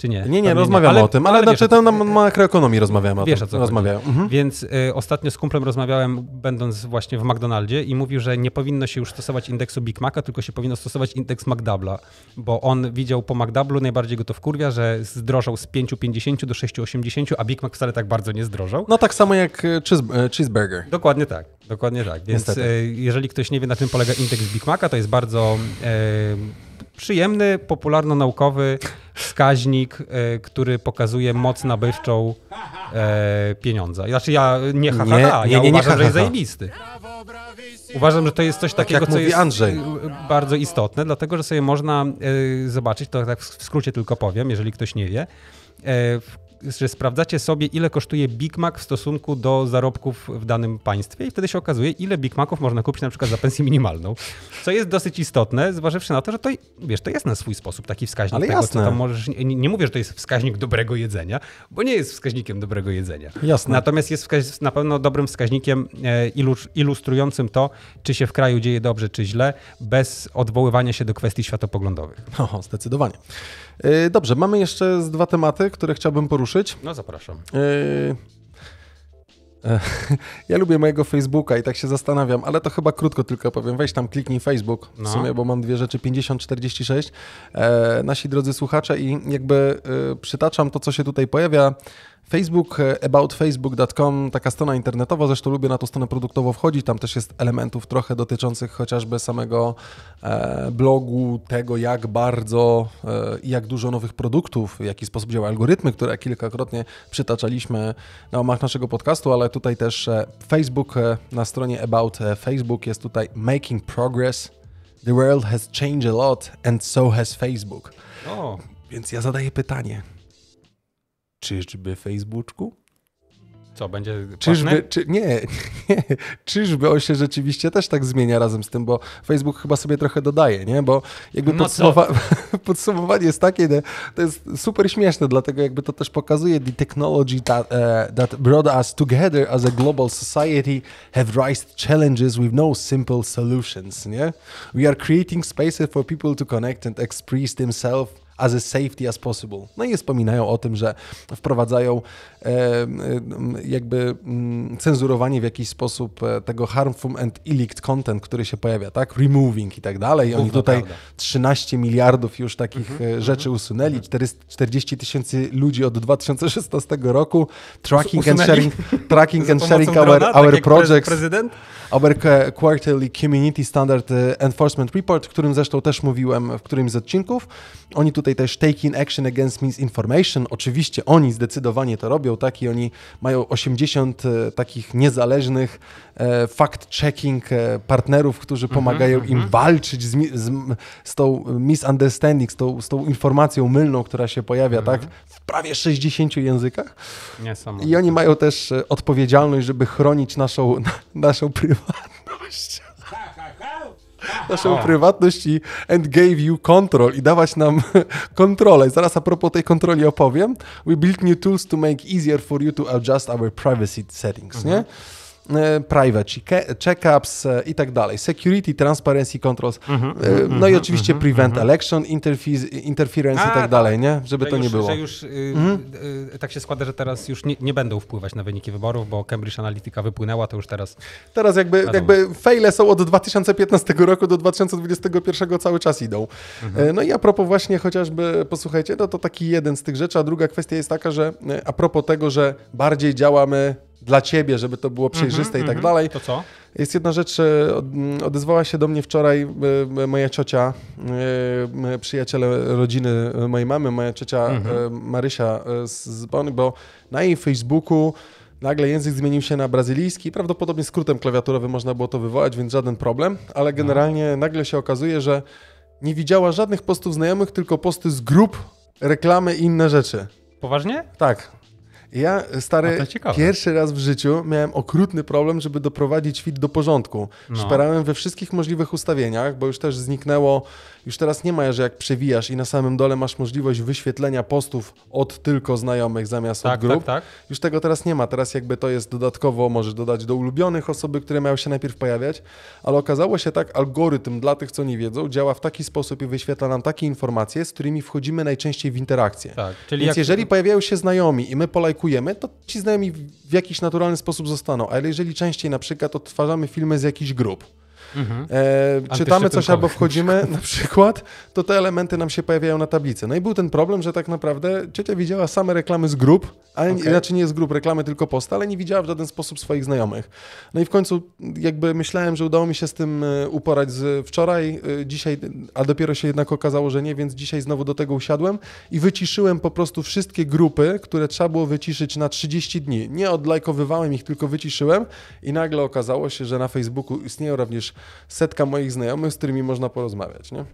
Czy nie? Nie, nie, rozmawiamy ale, o tym, ale, ale znaczy tam na makroekonomii rozmawiamy o wiesz, tym. O co rozmawiają. Mhm. Więc y, ostatnio z kumplem rozmawiałem, będąc właśnie w McDonaldzie i mówił, że nie powinno się już stosować indeksu Big Maca, tylko się powinno stosować indeks McDouble'a, bo on widział po McDouble'u, najbardziej go to wkurwia, że zdrożał z 5,50 do 6,80, a Big Mac wcale tak bardzo nie zdrożał. No tak samo jak e, e, cheeseburger. Dokładnie tak, dokładnie tak. Więc y, jeżeli ktoś nie wie, na czym polega indeks Big Maca, to jest bardzo... Y, przyjemny, popularno-naukowy wskaźnik, e, który pokazuje moc nabywczą e, pieniądza. Znaczy ja nie ha, ha, ha. ja nie, nie, uważam, nie, że jest zajebisty. Uważam, że to jest coś tak takiego, co jest Andrzej. bardzo istotne, dlatego że sobie można e, zobaczyć, to tak w skrócie tylko powiem, jeżeli ktoś nie wie, że sprawdzacie sobie, ile kosztuje Big Mac w stosunku do zarobków w danym państwie i wtedy się okazuje, ile Big Maców można kupić na przykład za pensję minimalną. Co jest dosyć istotne, zważywszy na to, że to, wiesz, to jest na swój sposób taki wskaźnik Ale tego, jasne. co tam możesz... Nie, nie, mówię, że to jest wskaźnik dobrego jedzenia, bo nie jest wskaźnikiem dobrego jedzenia. Jasne. Natomiast jest wskaź, na pewno dobrym wskaźnikiem e, ilustrującym to, czy się w kraju dzieje dobrze, czy źle, bez odwoływania się do kwestii światopoglądowych. O, zdecydowanie. E, dobrze, mamy jeszcze dwa tematy, które chciałbym poruszyć. No zapraszam. E, ja lubię mojego Facebooka i tak się zastanawiam, ale to chyba krótko tylko powiem. Weź tam kliknij Facebook w no. sumie, bo mam dwie rzeczy 50-46. E, nasi drodzy słuchacze i jakby e, przytaczam to, co się tutaj pojawia. Facebook, e, aboutfacebook.com, taka strona internetowa, zresztą lubię na tą stronę produktowo wchodzić, tam też jest elementów trochę dotyczących chociażby samego e, blogu, tego jak bardzo e, i jak dużo nowych produktów, w jaki sposób działa algorytmy, które kilkakrotnie przytaczaliśmy na omach naszego podcastu, ale tutaj też Facebook na stronie About Facebook jest tutaj Making Progress. The world has changed a lot and so has Facebook. O. Więc ja zadaję pytanie, Czyżby Facebooku? Co, będzie Czyżby, czy, nie, nie, czyżby on się rzeczywiście też tak zmienia razem z tym, bo Facebook chyba sobie trochę dodaje, nie? Bo jakby no podsumowa podsumowanie jest takie, to jest super śmieszne, dlatego jakby to też pokazuje the technology that, uh, that brought us together as a global society have raised challenges with no simple solutions, nie? We are creating spaces for people to connect and express themselves as a safety as possible. No i wspominają o tym, że wprowadzają e, jakby mm, cenzurowanie w jakiś sposób e, tego harmful and illicit content, który się pojawia, tak? Removing i tak dalej. Oni tutaj 13 miliardów już takich mm -hmm, rzeczy usunęli, 40 tysięcy ludzi od 2016 roku. Tracking and sharing, tracking and sharing our, our projects. Prezydent? Our Quarterly Community Standard Enforcement Report, o którym zresztą też mówiłem w którymś z odcinków. Oni tutaj też taking action against misinformation. Oczywiście oni zdecydowanie to robią, tak? I oni mają 80 e, takich niezależnych e, fact-checking e, partnerów, którzy mhm, pomagają mm -hmm, im mm -hmm. walczyć z, z, z, tą misunderstanding, z tą, z tą informacją mylną, która się pojawia, mm -hmm. tak? W prawie 60 językach. I oni mają też odpowiedzialność, żeby chronić naszą, naszą prywatność naszą o. prywatność i and gave you control i dawać nam kontrolę. Zaraz a propos tej kontroli opowiem. We built new tools to make easier for you to adjust our privacy settings, mhm. nie? E, privacy, checkups e, i tak dalej, security, transparency controls, mm -hmm, no i oczywiście mm -hmm, prevent -hmm. election, interference A, i tak dalej, nie? Żeby to już, nie było. Że już y, mhm. y, tak się składa, że teraz już nie, nie, będą wpływać na wyniki wyborów, bo Cambridge Analytica wypłynęła, to już teraz... Teraz jakby, jakby fejle są od 2015 roku do 2021 cały czas idą. Mhm. No i a propos właśnie chociażby, posłuchajcie, no to taki jeden z tych rzeczy, a druga kwestia jest taka, że a propos tego, że bardziej działamy dla ciebie, żeby to było przejrzyste mm -hmm, i tak mm -hmm. dalej. To co? Jest jedna rzecz, e, odezwała się do mnie wczoraj e, moja ciocia, e, przyjaciele rodziny mojej mamy, moja ciocia mm -hmm. Marysia z Bony, bo na jej Facebooku nagle język zmienił się na brazylijski, prawdopodobnie skrótem klawiaturowym można było to wywołać, więc żaden problem, ale generalnie nagle się okazuje, że nie widziała żadnych postów znajomych, tylko posty z grup, reklamy i inne rzeczy. Poważnie? Tak. Ja, stary, pierwszy raz w życiu miałem okrutny problem, żeby doprowadzić feed do porządku. No. Szperałem we wszystkich możliwych ustawieniach, bo już też zniknęło, już teraz nie ma, że jak przewijasz i na samym dole masz możliwość wyświetlenia postów od tylko znajomych zamiast tak, od grup. Tak, tak. Już tego teraz nie ma. Teraz jakby to jest dodatkowo, możesz dodać do ulubionych osoby, które miały się najpierw pojawiać, ale okazało się tak, algorytm dla tych, co nie wiedzą, działa w taki sposób i wyświetla nam takie informacje, z którymi wchodzimy najczęściej w interakcję. Tak, czyli Więc jak... jeżeli pojawiają się znajomi i my polajkujemy, to ci znajomi w jakiś naturalny sposób zostaną, ale jeżeli częściej na przykład odtwarzamy filmy z jakichś grup, Mhm. E, czytamy coś albo wchodzimy na przykład, to te elementy nam się pojawiają na tablicy. No i był ten problem, że tak naprawdę ciocia widziała same reklamy z grup, ale okay. raczej nie z grup reklamy, tylko posta, ale nie widziała w żaden sposób swoich znajomych. No i w końcu jakby myślałem, że udało mi się z tym e, uporać z wczoraj, e, dzisiaj, a dopiero się jednak okazało, że nie, więc dzisiaj znowu do tego usiadłem i wyciszyłem po prostu wszystkie grupy, które trzeba było wyciszyć na 30 dni. Nie odlajkowywałem ich, tylko wyciszyłem i nagle okazało się, że na Facebooku istnieją również setka moich znajomych, z którymi można porozmawiać. Nie?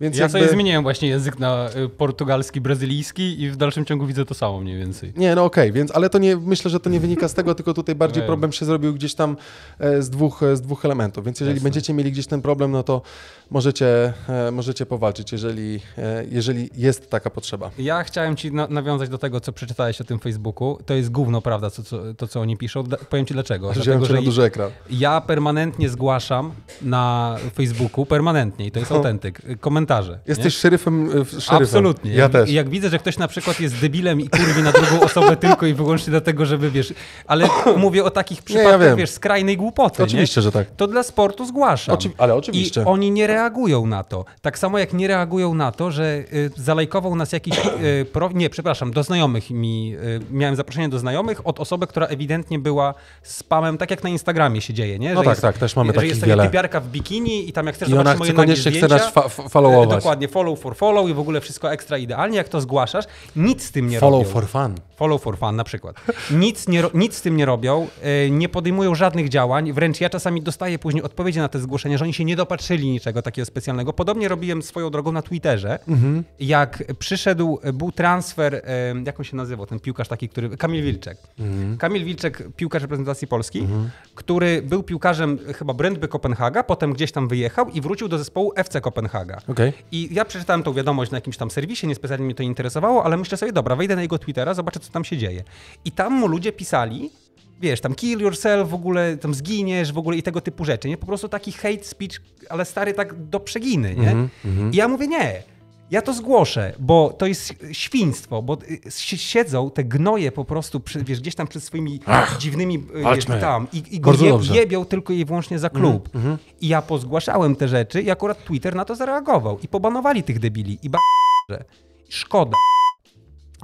Więc ja jakby... sobie zmieniłem właśnie język na y, portugalski, brazylijski i w dalszym ciągu widzę to samo mniej więcej. Nie, no okej, okay, więc ale to nie, myślę, że to nie wynika z tego, tylko tutaj bardziej problem się zrobił gdzieś tam e, z dwóch, e, z dwóch elementów. Więc jeżeli Jasne. będziecie mieli gdzieś ten problem, no to możecie, e, możecie powalczyć, jeżeli, jeżeli jest taka potrzeba. Ja chciałem ci na nawiązać do tego, co przeczytałeś o tym Facebooku. To jest gówno, prawda, co, co, to co oni piszą. Powiem ci dlaczego. Dlatego, że na duży ekran. Ja permanentnie zgłaszam na Facebooku, permanentnie i to jest no. autentyk, komentarze. Jesteś nie? szeryfem, e, szeryfem. Absolutnie. Ja jak, też. Jak widzę, że ktoś na przykład jest debilem i kurwi na drugą osobę tylko i wyłącznie dlatego, żeby wiesz, ale mówię o takich przypadkach, nie, ja wiesz, skrajnej głupoty. Oczywiście, nie? że tak. To dla sportu zgłaszam. Oczy ale oczywiście. I oni nie reagują na to. Tak samo jak nie reagują na to, że y, zalajkował nas jakiś, y, pro, nie, przepraszam, do znajomych mi, y, miałem zaproszenie do znajomych od osoby, która ewidentnie była spamem, tak jak na Instagramie się dzieje, nie? No że no tak, jest, tak, też mamy takich jest wiele. typiarka w bikini i tam jak chcesz I zobaczyć moje koniecznie chce nas fa followować. Dokładnie, follow for follow i w ogóle wszystko ekstra idealnie. Jak to zgłaszasz, nic z tym nie follow robią. Follow for fun. Follow for fun na przykład. Nic, nie, nic z tym nie robią, e, nie podejmują żadnych działań, wręcz ja czasami dostaję później odpowiedzi na te zgłoszenia, że oni się nie dopatrzyli niczego takiego specjalnego. Podobnie robiłem swoją drogą na Twitterze, mhm. jak przyszedł, był transfer, e, jak on się nazywał, ten piłkarz taki, który, Kamil Wilczek. Mhm. Kamil Wilczek, piłkarz reprezentacji Polski, mhm. który był piłkarzem chyba Brentby Kopenhaga, potem gdzieś tam wyjechał i wrócił do zespołu FC Kopenhaga. Okay. I ja przeczytałem tą wiadomość na jakimś tam serwisie, niespecjalnie mnie to interesowało, ale myślę sobie, dobra, wejdę na jego Twittera, zobaczę, co tam się dzieje. I tam mu ludzie pisali, wiesz, tam kill yourself, w ogóle tam zginiesz, w ogóle i tego typu rzeczy, nie? Po prostu taki hate speech, ale stary tak do przeginy, nie? Mm -hmm. I ja mówię, nie, ja to zgłoszę, bo to jest świństwo, bo y, siedzą te gnoje po prostu, przy, wiesz, gdzieś tam przed swoimi Ach, dziwnymi, y, wiesz, tam i, i go je, jebią tylko i wyłącznie za klub. Mm, mm. I ja pozgłaszałem te rzeczy i akurat Twitter na to zareagował i pobanowali tych debili i ba... Szkoda,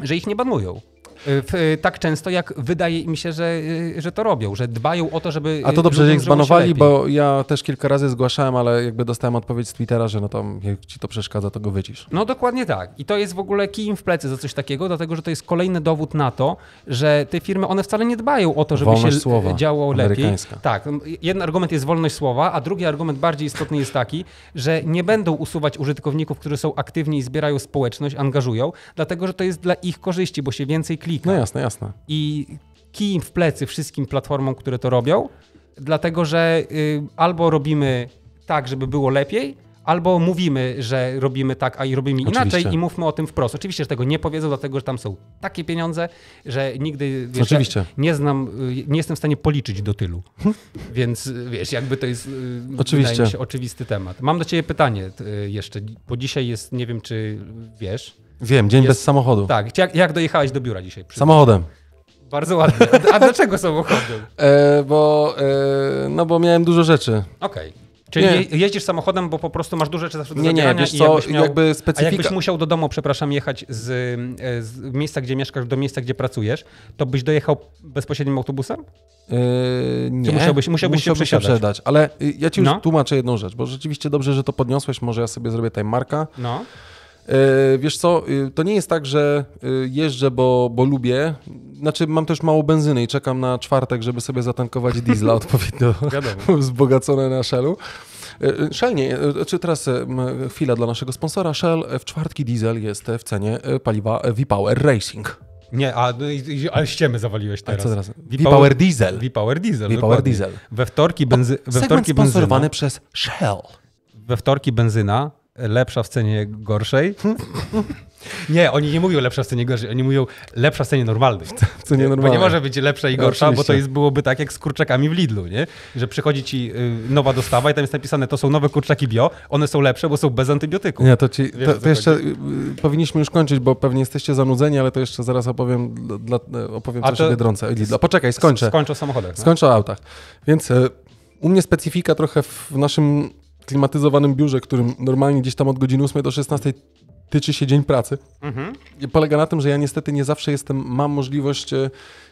że ich nie banują. Y, tak często, jak wydaje mi się, że, y, że to robią, że dbają o to, żeby. A to dobrze, że ich zbanowali, bo ja też kilka razy zgłaszałem, ale jakby dostałem odpowiedź z Twittera, że no to jak ci to przeszkadza, to go wycisz. No dokładnie tak. I to jest w ogóle kij w plecy za coś takiego, dlatego że to jest kolejny dowód na to, że te firmy, one wcale nie dbają o to, żeby wolność się słowa, działo lepiej. Tak. Jeden argument jest wolność słowa, a drugi argument bardziej istotny jest taki, że nie będą usuwać użytkowników, którzy są aktywni i zbierają społeczność, angażują, dlatego że to jest dla ich korzyści, bo się więcej klika klika. No jasne, jasne. I kij w plecy wszystkim platformom, które to robią, dlatego że y, albo robimy tak, żeby było lepiej, albo mówimy, że robimy tak, a i robimy Oczywiście. inaczej i mówmy o tym wprost. Oczywiście, że tego nie powiedzą, dlatego że tam są takie pieniądze, że nigdy wiesz, Oczywiście. nie znam, y, nie jestem w stanie policzyć do tylu. Więc wiesz, jakby to jest Oczywiście. wydaje mi się oczywisty temat. Mam do ciebie pytanie jeszcze, bo dzisiaj jest, nie wiem czy wiesz, Wiem, dzień jest... bez samochodu. Tak, jak, jak dojechałeś do biura dzisiaj? Samochodem. Bardzo ładnie. A dlaczego samochodem? E, bo, e, no bo miałem dużo rzeczy. Okej. Okay. Czyli nie. jeździsz samochodem, bo po prostu masz dużo rzeczy zawsze do nie, nie, wiesz co, miał, jakby specyfika... A jakbyś musiał do domu, przepraszam, jechać z, e, z, miejsca, gdzie mieszkasz, do miejsca, gdzie pracujesz, to byś dojechał bezpośrednim autobusem? Yy, nie, musiałbyś, musiałbyś się się przesiadać. Ale ja ci już no. tłumaczę jedną rzecz, bo rzeczywiście dobrze, że to podniosłeś, może ja sobie zrobię time marka. No. E, wiesz co, y, to nie jest tak, że y, jeżdżę, bo, bo lubię. Znaczy, mam też mało benzyny i czekam na czwartek, żeby sobie zatankować diesla odpowiednio wzbogacone na Shellu. E, e, Shell nie, czy teraz chwila dla naszego sponsora. Shell w czwartki diesel jest w cenie paliwa V-Power Racing. Nie, a, no ale ściemy zawaliłeś teraz. A co teraz? V-Power Diesel. V-Power Diesel. V-Power Diesel. We wtorki, benzy, we wtorki benzyna. przez Shell. We wtorki benzyna lepsza w cenie gorszej. Nie, oni nie mówią lepsza w cenie gorszej, oni mówią lepsza w cenie normalnej. W cenie normalnej. Bo nie może być lepsza i gorsza, bo to jest, byłoby tak jak z kurczakami w Lidlu, nie? Że przychodzi ci y, nowa dostawa i tam jest napisane, to są nowe kurczaki bio, one są lepsze, bo są bez antybiotyków. Nie, to, ci, Wiesz, to, to jeszcze y, powinniśmy już kończyć, bo pewnie jesteście zanudzeni, ale to jeszcze zaraz opowiem, dla, opowiem coś to, o Biedronce. Lidla. Poczekaj, skończę. Skończę o samochodach. No? Skończę o autach. Więc y, u mnie specyfika trochę w naszym klimatyzowanym biurze, którym normalnie gdzieś tam od godziny 8 do 16 tyczy się dzień pracy. Mhm. Polega na tym, że ja niestety nie zawsze jestem, mam możliwość e,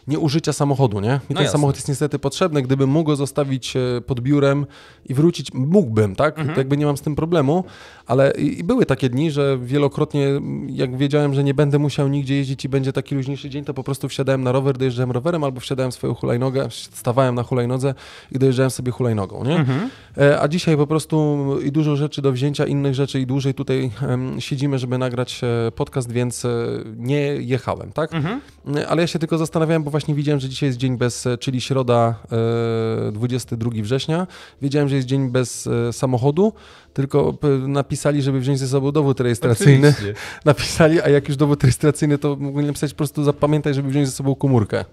nieużycia samochodu, nie? I no ten jasne. samochód jest niestety potrzebny. Gdybym mógł go zostawić e, pod biurem i wrócić, mógłbym, tak? Mhm. Jakby nie mam z tym problemu, ale i, i, były takie dni, że wielokrotnie, jak wiedziałem, że nie będę musiał nigdzie jeździć i będzie taki luźniejszy dzień, to po prostu wsiadałem na rower, dojeżdżałem rowerem albo wsiadałem swoją hulajnogę, stawałem na hulajnodze i dojeżdżałem sobie hulajnogą, nie? Mhm. E, a dzisiaj po prostu i dużo rzeczy do wzięcia, innych rzeczy i dłużej tutaj um, siedzimy, żeby nagrać e, podcast, więc nie jechałem, tak? Mhm. Ale ja się tylko zastanawiałem, bo właśnie widziałem, że dzisiaj jest dzień bez, e, czyli środa 22 e, września. Wiedziałem, że jest dzień bez e, samochodu, tylko napisali, żeby wziąć ze sobą dowód rejestracyjny. Oczywiście. Napisali, a jak już dowód rejestracyjny, to mogli napisać po prostu zapamiętaj, żeby wziąć ze sobą komórkę.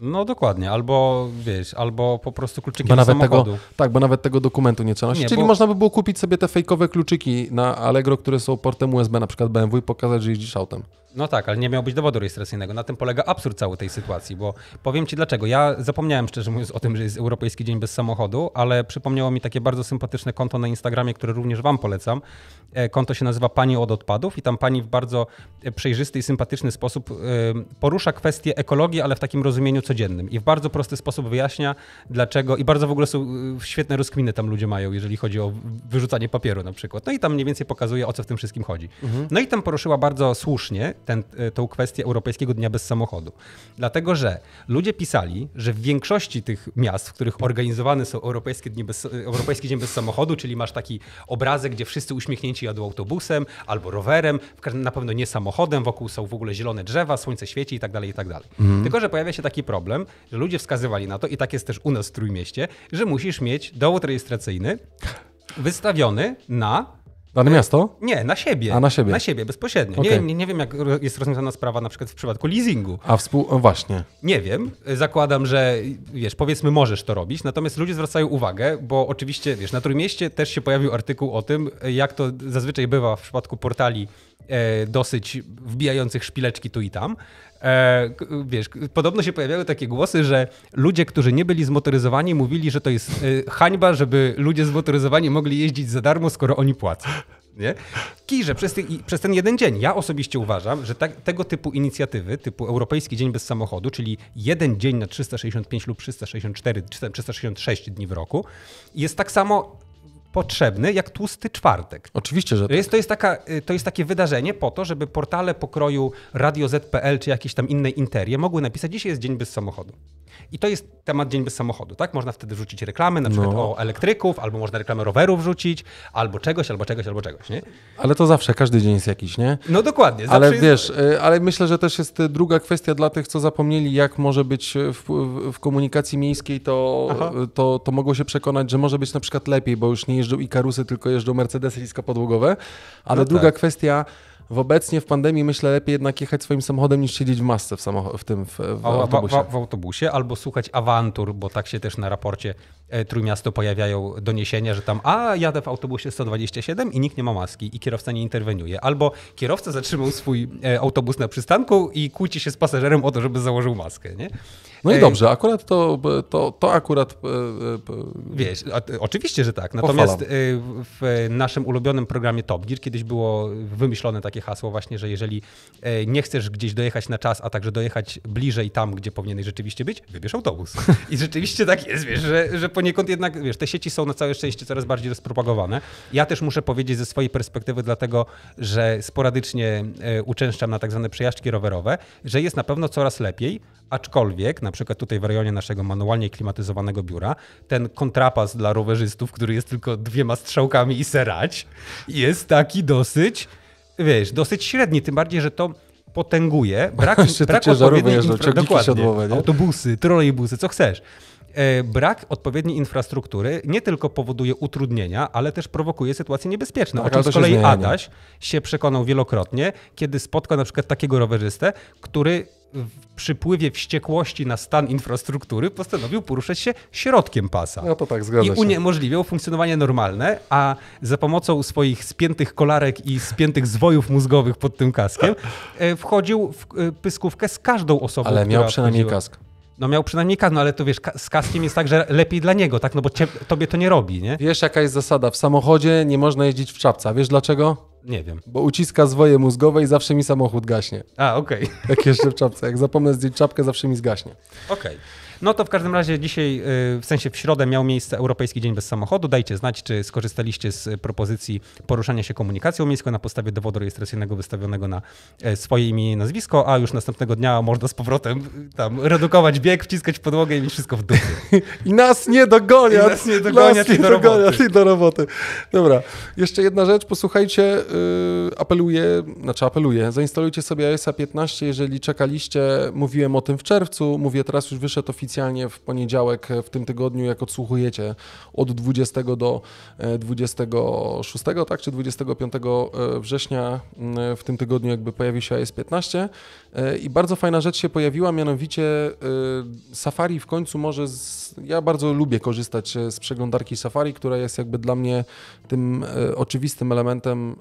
No dokładnie, albo wiesz, albo po prostu kluczyki bo nawet samochodu. Tego, tak, bo nawet tego dokumentu nie trzeba nosić. Nie, Czyli bo... można by było kupić sobie te fejkowe kluczyki na Allegro, które są portem USB, na przykład BMW i pokazać, że jeździsz autem. No tak, ale nie miał być dowodu rejestracyjnego. Na tym polega absurd całej tej sytuacji, bo powiem Ci dlaczego. Ja zapomniałem szczerze mówiąc o tym, że jest Europejski Dzień Bez Samochodu, ale przypomniało mi takie bardzo sympatyczne konto na Instagramie, które również Wam polecam. E, konto się nazywa Pani od odpadów i tam Pani w bardzo e, przejrzysty i sympatyczny sposób e, porusza kwestię ekologii, ale w takim rozumieniu codziennym i w bardzo prosty sposób wyjaśnia dlaczego i bardzo w ogóle są świetne rozkminy tam ludzie mają, jeżeli chodzi o wyrzucanie papieru na przykład. No i tam mniej więcej pokazuje o co w tym wszystkim chodzi. Mhm. No i tam poruszyła bardzo słusznie ten, e, tą kwestię Europejskiego Dnia Bez Samochodu. Dlatego, że ludzie pisali, że w większości tych miast, w których organizowane są Europejskie Dni Bez, Europejski Dzień Bez Samochodu, czyli masz taki obrazek, gdzie wszyscy uśmiechnięci jadą autobusem albo rowerem, na pewno nie samochodem, wokół są w ogóle zielone drzewa, słońce świeci i tak dalej, i tak dalej. Mhm. Tylko, że pojawia się taki problem, że ludzie wskazywali na to, i tak jest też u nas w Trójmieście, że musisz mieć dowód rejestracyjny wystawiony na Dane miasto? Nie, na siebie. A na siebie? Na siebie, bezpośrednio. Okay. Nie, nie, nie, wiem, jak jest rozwiązana sprawa na przykład w przypadku leasingu. A współ... O, właśnie. Nie wiem. Zakładam, że wiesz, powiedzmy możesz to robić, natomiast ludzie zwracają uwagę, bo oczywiście, wiesz, na Trójmieście też się pojawił artykuł o tym, jak to zazwyczaj bywa w przypadku portali dosyć wbijających szpileczki tu i tam, E, wiesz, podobno się pojawiały takie głosy, że ludzie, którzy nie byli zmotoryzowani, mówili, że to jest e, hańba, żeby ludzie zmotoryzowani mogli jeździć za darmo, skoro oni płacą. Nie? Kijże przez, ty, przez ten jeden dzień. Ja osobiście uważam, że tak, tego typu inicjatywy, typu Europejski Dzień Bez Samochodu, czyli jeden dzień na 365 lub 364, 366 dni w roku, jest tak samo potrzebny jak tłusty czwartek. Oczywiście, że tak. Jest, to, jest taka, y, to jest takie wydarzenie po to, żeby portale pokroju Radio ZPL czy jakieś tam inne interie mogły napisać, dzisiaj jest dzień bez samochodu. I to jest temat dzień bez samochodu, tak? Można wtedy wrzucić reklamy, na przykład no. o elektryków, albo można reklamę rowerów wrzucić, albo czegoś, albo czegoś, albo czegoś, nie? Ale to zawsze, każdy dzień jest jakiś, nie? No dokładnie. Ale jest... wiesz, y, ale myślę, że też jest druga kwestia dla tych, co zapomnieli, jak może być w, w, w komunikacji miejskiej, to, to, to mogło się przekonać, że może być na przykład lepiej, bo już nie jeżdżą i karusy, tylko jeżdżą Mercedesy niskopodłogowe. Ale no druga tak. kwestia, w obecnie w pandemii myślę lepiej jednak jechać swoim samochodem niż siedzieć w masce w, samochod- w tym w, w autobusie. W, w, autobusie albo słuchać awantur, bo tak się też na raporcie e, Trójmiasto pojawiają doniesienia, że tam a jadę w autobusie 127 i nikt nie ma maski i kierowca nie interweniuje. Albo kierowca zatrzymał swój e, autobus na przystanku i kłóci się z pasażerem o to, żeby założył maskę. Nie? No i e, dobrze, akurat to, to, to akurat. Wiesz, oczywiście, że tak. Natomiast w naszym ulubionym programie Top Gear kiedyś było wymyślone takie hasło właśnie, że jeżeli e, nie chcesz gdzieś dojechać na czas, a także dojechać bliżej tam, gdzie powinieneś rzeczywiście być, wybierz autobus. I rzeczywiście tak jest, wiesz, że, że poniekąd jednak, wiesz, te sieci są na całe szczęście coraz bardziej rozpropagowane. Ja też muszę powiedzieć ze swojej perspektywy, dlatego, że sporadycznie e, uczęszczam na tak zwane przejażdżki rowerowe, że jest na pewno coraz lepiej, aczkolwiek na przykład tutaj w rejonie naszego manualnie klimatyzowanego biura, ten kontrapas dla rowerzystów, który jest tylko dwiema strzałkami i serać, jest taki dosyć wiesz, dosyć średni, tym bardziej, że to potęguje brak, brak odpowiedniej infrastruktury. Autobusy, trolejbusy, co chcesz. E, brak odpowiedniej infrastruktury nie tylko powoduje utrudnienia, ale też prowokuje sytuacje niebezpieczne. Tak, o czym z kolei Adaś się przekonał wielokrotnie, kiedy spotkał na przykład takiego rowerzystę, który w przypływie wściekłości na stan infrastruktury postanowił poruszać się środkiem pasa. No to tak, zgadza I uniemożliwiał funkcjonowanie normalne, a za pomocą swoich spiętych kolarek i spiętych zwojów mózgowych pod tym kaskiem e, wchodził w e, pyskówkę z każdą osobą, Ale miał przynajmniej kask. No miał przynajmniej kask, no ale to wiesz, z kaskiem jest tak, że lepiej dla niego, tak? No bo tobie to nie robi, nie? Wiesz, jaka jest zasada? W samochodzie nie można jeździć w czapce. A wiesz dlaczego? Nie wiem. Bo uciska zwoje mózgowe i zawsze mi samochód gaśnie. A, okej. Okay. Jak jeszcze w czapce. Jak zapomnę zdjąć czapkę, zawsze mi zgaśnie. Okej. Okay. No to w każdym razie dzisiaj, y, w sensie w środę miał miejsce Europejski Dzień Bez Samochodu. Dajcie znać, czy skorzystaliście z propozycji poruszania się komunikacją miejską na podstawie dowodu rejestracyjnego wystawionego na e, swoje imię i nazwisko, a już następnego dnia można z powrotem y, tam redukować bieg, wciskać podłogę i mieć wszystko w dupie. I nas nie dogonią. I nas nie dogonią, nie do, roboty. do roboty. Dobra, jeszcze jedna rzecz, posłuchajcie, yy, apeluję, znaczy apeluję, zainstalujcie sobie iOS 15, jeżeli czekaliście, mówiłem o tym w czerwcu, mówię teraz już wyszedł oficjalnie oficjalnie w poniedziałek e, w tym tygodniu, jak odsłuchujecie od 20 do 26, e, tak, czy 25 e, września w tym tygodniu jakby pojawi się iOS 15 i bardzo fajna rzecz się pojawiła, mianowicie Safari w końcu może, z, ja bardzo lubię korzystać z przeglądarki Safari, która jest jakby dla mnie tym oczywistym elementem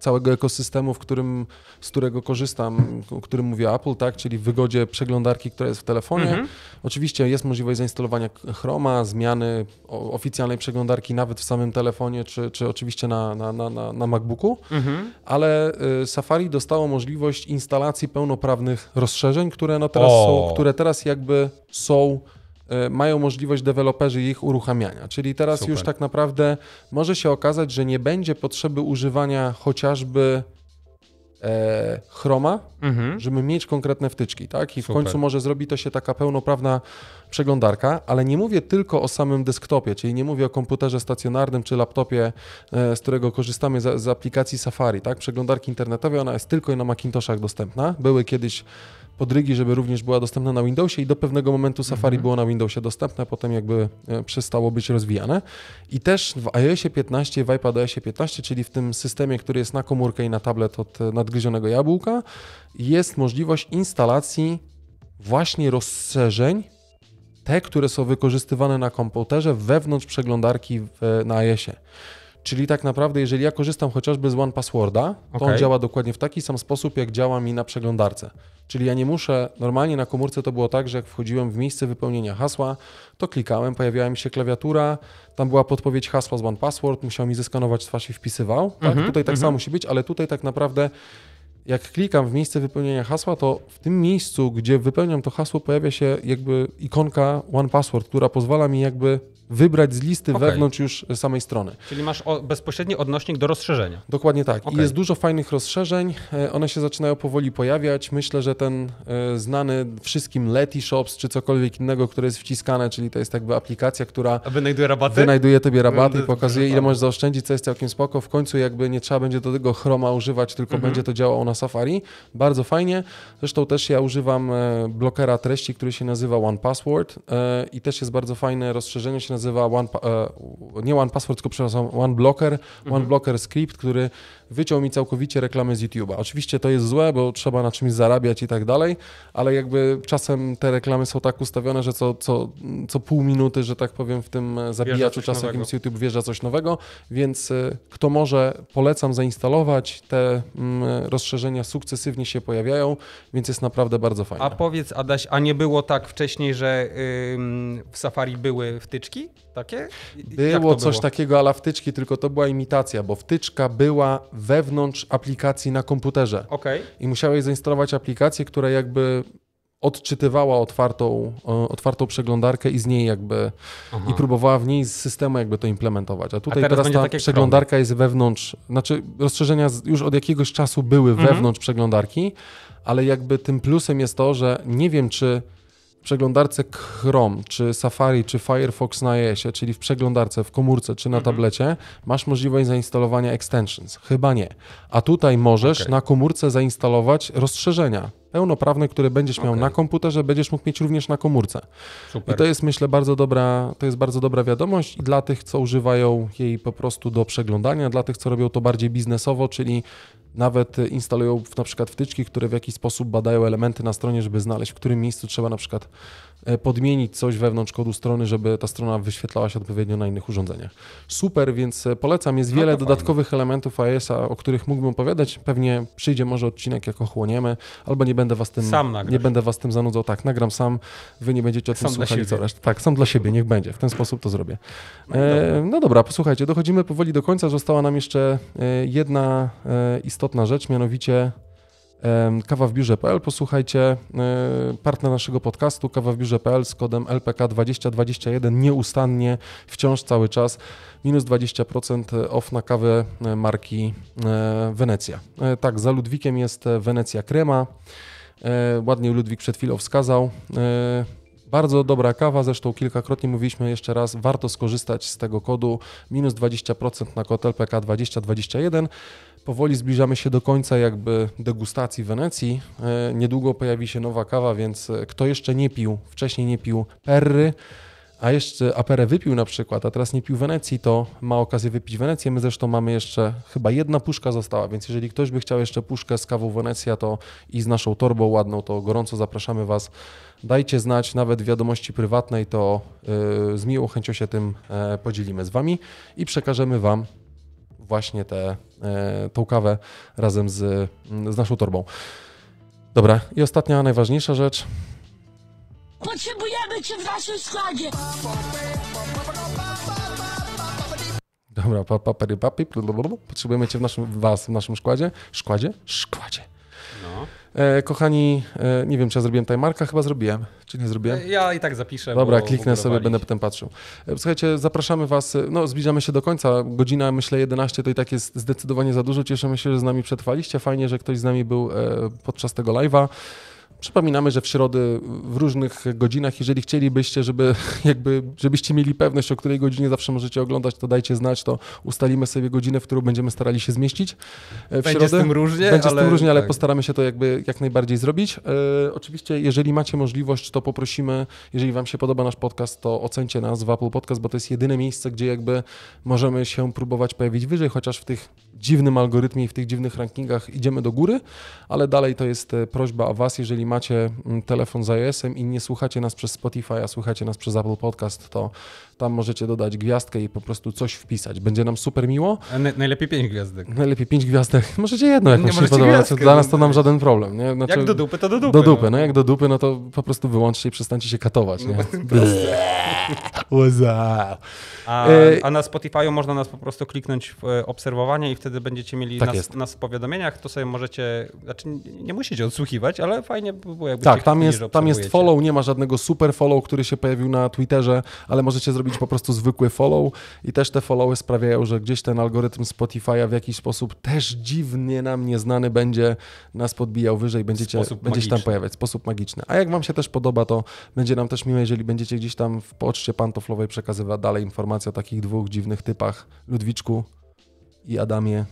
całego ekosystemu, w którym, z którego korzystam, o którym mówię Apple, tak, czyli w wygodzie przeglądarki, która jest w telefonie. Mhm. Oczywiście jest możliwość zainstalowania Chroma, zmiany oficjalnej przeglądarki nawet w samym telefonie, czy, czy oczywiście na, na, na, na MacBooku, mhm. ale y, Safari dostało możliwość instalacji pełnoprawnych rozszerzeń, które no teraz są, które teraz jakby są y, mają możliwość deweloperzy ich uruchamiania. Czyli teraz Super. już tak naprawdę może się okazać, że nie będzie potrzeby używania chociażby e, Chroma, mhm. żeby mieć konkretne wtyczki, tak? I w końcu może zrobi to się taka pełnoprawna przeglądarka, ale nie mówię tylko o samym desktopie, czyli nie mówię o komputerze stacjonarnym czy laptopie, e, z którego korzystamy z, z aplikacji Safari, tak? Przeglądarki internetowej, ona jest tylko na Macintoshach dostępna. Były kiedyś podrygi, żeby również była dostępna na Windowsie i do pewnego momentu Safari mhm. było na Windowsie dostępne, potem jakby e, przestało być rozwijane. I też w iOSie 15, w iPadOSie 15, czyli w tym systemie, który jest na komórkę i na tablet od e, nadgryzionego jabłka, jest możliwość instalacji właśnie rozszerzeń, te, które są wykorzystywane na komputerze wewnątrz przeglądarki w, na iOSie. Czyli tak naprawdę, jeżeli ja korzystam chociażby z One Passworda, to okay. on działa dokładnie w taki sam sposób, jak działa mi na przeglądarce. Czyli ja nie muszę, normalnie na komórce to było tak, że jak wchodziłem w miejsce wypełnienia hasła, to klikałem, pojawiała mi się klawiatura, tam była podpowiedź hasła z One Password, musiał mi zeskanować twarz i wpisywał. Tak? Mm -hmm, tutaj tak mm -hmm. samo musi być, ale tutaj tak naprawdę jak klikam w miejsce wypełnienia hasła, to w tym miejscu, gdzie wypełniam to hasło, pojawia się jakby ikonka One Password, która pozwala mi jakby wybrać z listy okay. wewnątrz już samej strony. Czyli masz o, bezpośredni odnośnik do rozszerzenia. Dokładnie tak. Okay. I jest dużo fajnych rozszerzeń. E, one się zaczynają powoli pojawiać. Myślę, że ten e, znany wszystkim Leti Shops czy cokolwiek innego, które jest wciskane, czyli to jest jakby aplikacja, która A wynajduje rabaty? Wynajduje tobie rabaty i pokazuje, ile możesz zaoszczędzić, co jest całkiem spoko. W końcu jakby nie trzeba będzie do tego Chroma używać, tylko mhm. będzie to działało na Safari. Bardzo fajnie. Zresztą też ja używam e, blokera treści, który się nazywa One Password i też jest bardzo fajne rozszerzenie, się nazywa One, e, nie One Password, tylko przepraszam, One Blocker, mhm. One Blocker Script, który wyciął mi całkowicie reklamy z YouTube'a. Oczywiście to jest złe, bo trzeba na czymś zarabiać i tak dalej, ale jakby czasem te reklamy są tak ustawione, że co, co, co pół minuty, że tak powiem, w tym zabijaczu czasu jakimś YouTube wjeżdża coś nowego, więc e, kto może, polecam zainstalować. Te mm, rozszerzenia sukcesywnie się pojawiają, więc jest naprawdę bardzo fajne. A powiedz Adaś, a nie było tak wcześniej, że w Safari były wtyczki? Takie? Było coś było? takiego ala wtyczki, tylko to była imitacja, bo wtyczka była wewnątrz aplikacji na komputerze. Okay. I musiałeś zainstalować aplikację, która jakby odczytywała otwartą, otwartą przeglądarkę i z niej jakby Aha. i próbowała w niej z systemu jakby to implementować. A tutaj A teraz, teraz ta przeglądarka jest wewnątrz, znaczy rozszerzenia już od jakiegoś czasu były mhm. wewnątrz przeglądarki, ale jakby tym plusem jest to, że nie wiem czy przeglądarce Chrome, czy Safari, czy Firefox na iOSie, czyli w przeglądarce, w komórce, czy na mhm. tablecie, masz możliwość zainstalowania extensions. Chyba nie. A tutaj możesz okay. na komórce zainstalować rozszerzenia pełnoprawne, które będziesz miał okay. na komputerze, będziesz mógł mieć również na komórce. Super. I to jest, myślę, bardzo dobra, to jest bardzo dobra wiadomość i dla tych, co używają jej po prostu do przeglądania, dla tych, co robią to bardziej biznesowo, czyli nawet instalują na przykład wtyczki, które w jakiś sposób badają elementy na stronie, żeby znaleźć, w którym miejscu trzeba na przykład podmienić coś wewnątrz kodu strony, żeby ta strona wyświetlała się odpowiednio na innych urządzeniach. Super, więc e, polecam. Jest no wiele dodatkowych fajnie. elementów iOS-a, o których mógłbym opowiadać. Pewnie przyjdzie może odcinek, jak ochłoniemy, albo nie będę was tym, sam nie będę was tym zanudzał. Tak, nagram sam, wy nie będziecie o tym sam słuchali co resztę. Tak, sam dla siebie, niech będzie. W ten sposób to zrobię. No, e, no dobra, posłuchajcie, dochodzimy powoli do końca. Została nam jeszcze e, jedna e, istotna rzecz, mianowicie Kawa w biurze.pl. Posłuchajcie, e, partner naszego podcastu Kawa w biurze.pl z kodem LPK2021 nieustannie, wciąż cały czas minus 20% off na kawę e, marki e, Wenecja. Tak, za Ludwikiem jest Wenecja Krema. Ładnie Ludwik przed chwilą wskazał. Bardzo dobra kawa, zresztą kilkakrotnie mówiliśmy jeszcze raz, warto skorzystać z tego kodu minus 20% na kod LPK 2021. Powoli zbliżamy się do końca jakby degustacji Wenecji. E, niedługo pojawi się nowa kawa, więc e, kto jeszcze nie pił, wcześniej nie pił Perry, a jeszcze Aperę wypił na przykład, a teraz nie pił Wenecji, to ma okazję wypić Wenecję. My zresztą mamy jeszcze, chyba jedna puszka została, więc jeżeli ktoś by chciał jeszcze puszkę z kawą Wenecja to i z naszą torbą ładną, to gorąco zapraszamy Was. Dajcie znać, nawet wiadomości prywatnej, to yy, z miłą chęcią się tym podzielimy z Wami i przekażemy Wam właśnie tę tą kawę razem z, z naszą torbą. Dobra, i ostatnia, najważniejsza rzecz. Potrzebujemy Cię w naszym składzie! Dobra, papa, papi, potrzebujemy Cię w naszym, was w naszym składzie. Składzie? Składzie. No. E, kochani, e, nie wiem, czy ja zrobiłem timemarka, chyba zrobiłem, czy nie zrobiłem? E, ja i tak zapiszę. Dobra, kliknę sobie, będę potem patrzył. Słuchajcie, zapraszamy Was, no zbliżamy się do końca, godzina myślę 11 to i tak jest zdecydowanie za dużo, cieszymy się, że z nami przetrwaliście, fajnie, że ktoś z nami był podczas tego live'a. Przypominamy, że w środę w różnych godzinach, jeżeli chcielibyście, żeby jakby, żebyście mieli pewność, o której godzinie zawsze możecie oglądać, to dajcie znać, to ustalimy sobie godzinę, w którą będziemy starali się zmieścić e, w Będzie środę. z tym różnie, Będzie ale... z tym różnie, ale tak. postaramy się to jakby jak najbardziej zrobić. E, oczywiście, jeżeli macie możliwość, to poprosimy, jeżeli wam się podoba nasz podcast, to ocencie nas w Apple Podcast, bo to jest jedyne miejsce, gdzie jakby możemy się próbować pojawić wyżej, chociaż w tych dziwnym algorytmie i w tych dziwnych rankingach idziemy do góry, ale dalej to jest e, prośba o was, jeżeli macie mm, telefon z iOS-em i nie słuchacie nas przez Spotify, a słuchacie nas przez Apple Podcast, to tam możecie dodać gwiazdkę i po prostu coś wpisać. Będzie nam super miło. najlepiej pięć gwiazdek. Najlepiej pięć gwiazdek. Możecie jedno, jak nie się podoba. Gwiazdkę, dla nas to nam żaden problem. Nie? Znaczy, jak do dupy, to do dupy. Do dupy. No. no jak do dupy, no to po prostu wyłączcie i przestańcie się katować. Nie? No, a, e, a na Spotify można nas po prostu kliknąć w e, obserwowanie i wtedy będziecie mieli tak nas, nas, w powiadomieniach, to sobie możecie, znaczy nie musicie odsłuchiwać, ale fajnie by było jakby Tak, tam jest, tam jest follow, nie ma żadnego super follow, który się pojawił na Twitterze, ale możecie zrobić po prostu zwykły follow i też te followy sprawiają, że gdzieś ten algorytm Spotify'a w jakiś sposób też dziwnie nam nieznany będzie nas podbijał wyżej, będziecie, będziecie tam pojawiać, sposób magiczny. A jak wam się też podoba, to będzie nam też miłe, jeżeli będziecie gdzieś tam w poczcie pantoflowej przekazywać dalej informacje o takich dwóch dziwnych typach, Ludwiczku i Adamie,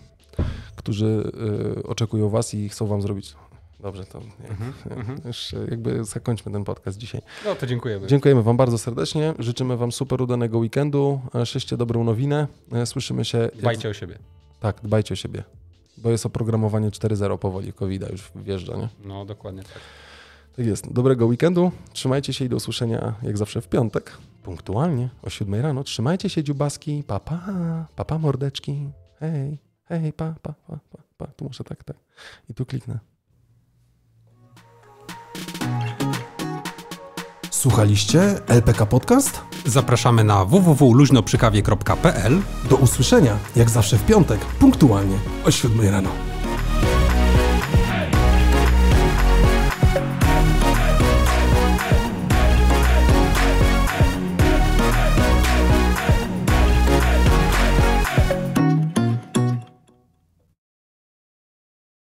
którzy y, oczekują was i chcą wam zrobić Dobrze, to mm -hmm. już jakby zakończmy ten podcast dzisiaj. No to dziękujemy. Dziękujemy Wam bardzo serdecznie. Życzymy Wam super udanego weekendu. Szyście dobrą nowinę. Słyszymy się. Dbajcie jak... o siebie. Tak, dbajcie o siebie. Bo jest oprogramowanie 4.0 powoli, covid już wjeżdża, nie? No, dokładnie tak. Tak jest. Dobrego weekendu. Trzymajcie się i do usłyszenia jak zawsze w piątek. Punktualnie o 7 rano. Trzymajcie się, dziubaski. Papa, papa mordeczki. Hej, hej, pa, pa, pa, pa, pa. Tu muszę tak, tak. I tu kliknę. Słuchaliście LPK Podcast? Zapraszamy na www.luźnoprzykawie.pl Do usłyszenia, jak zawsze w piątek, punktualnie o 7 rano.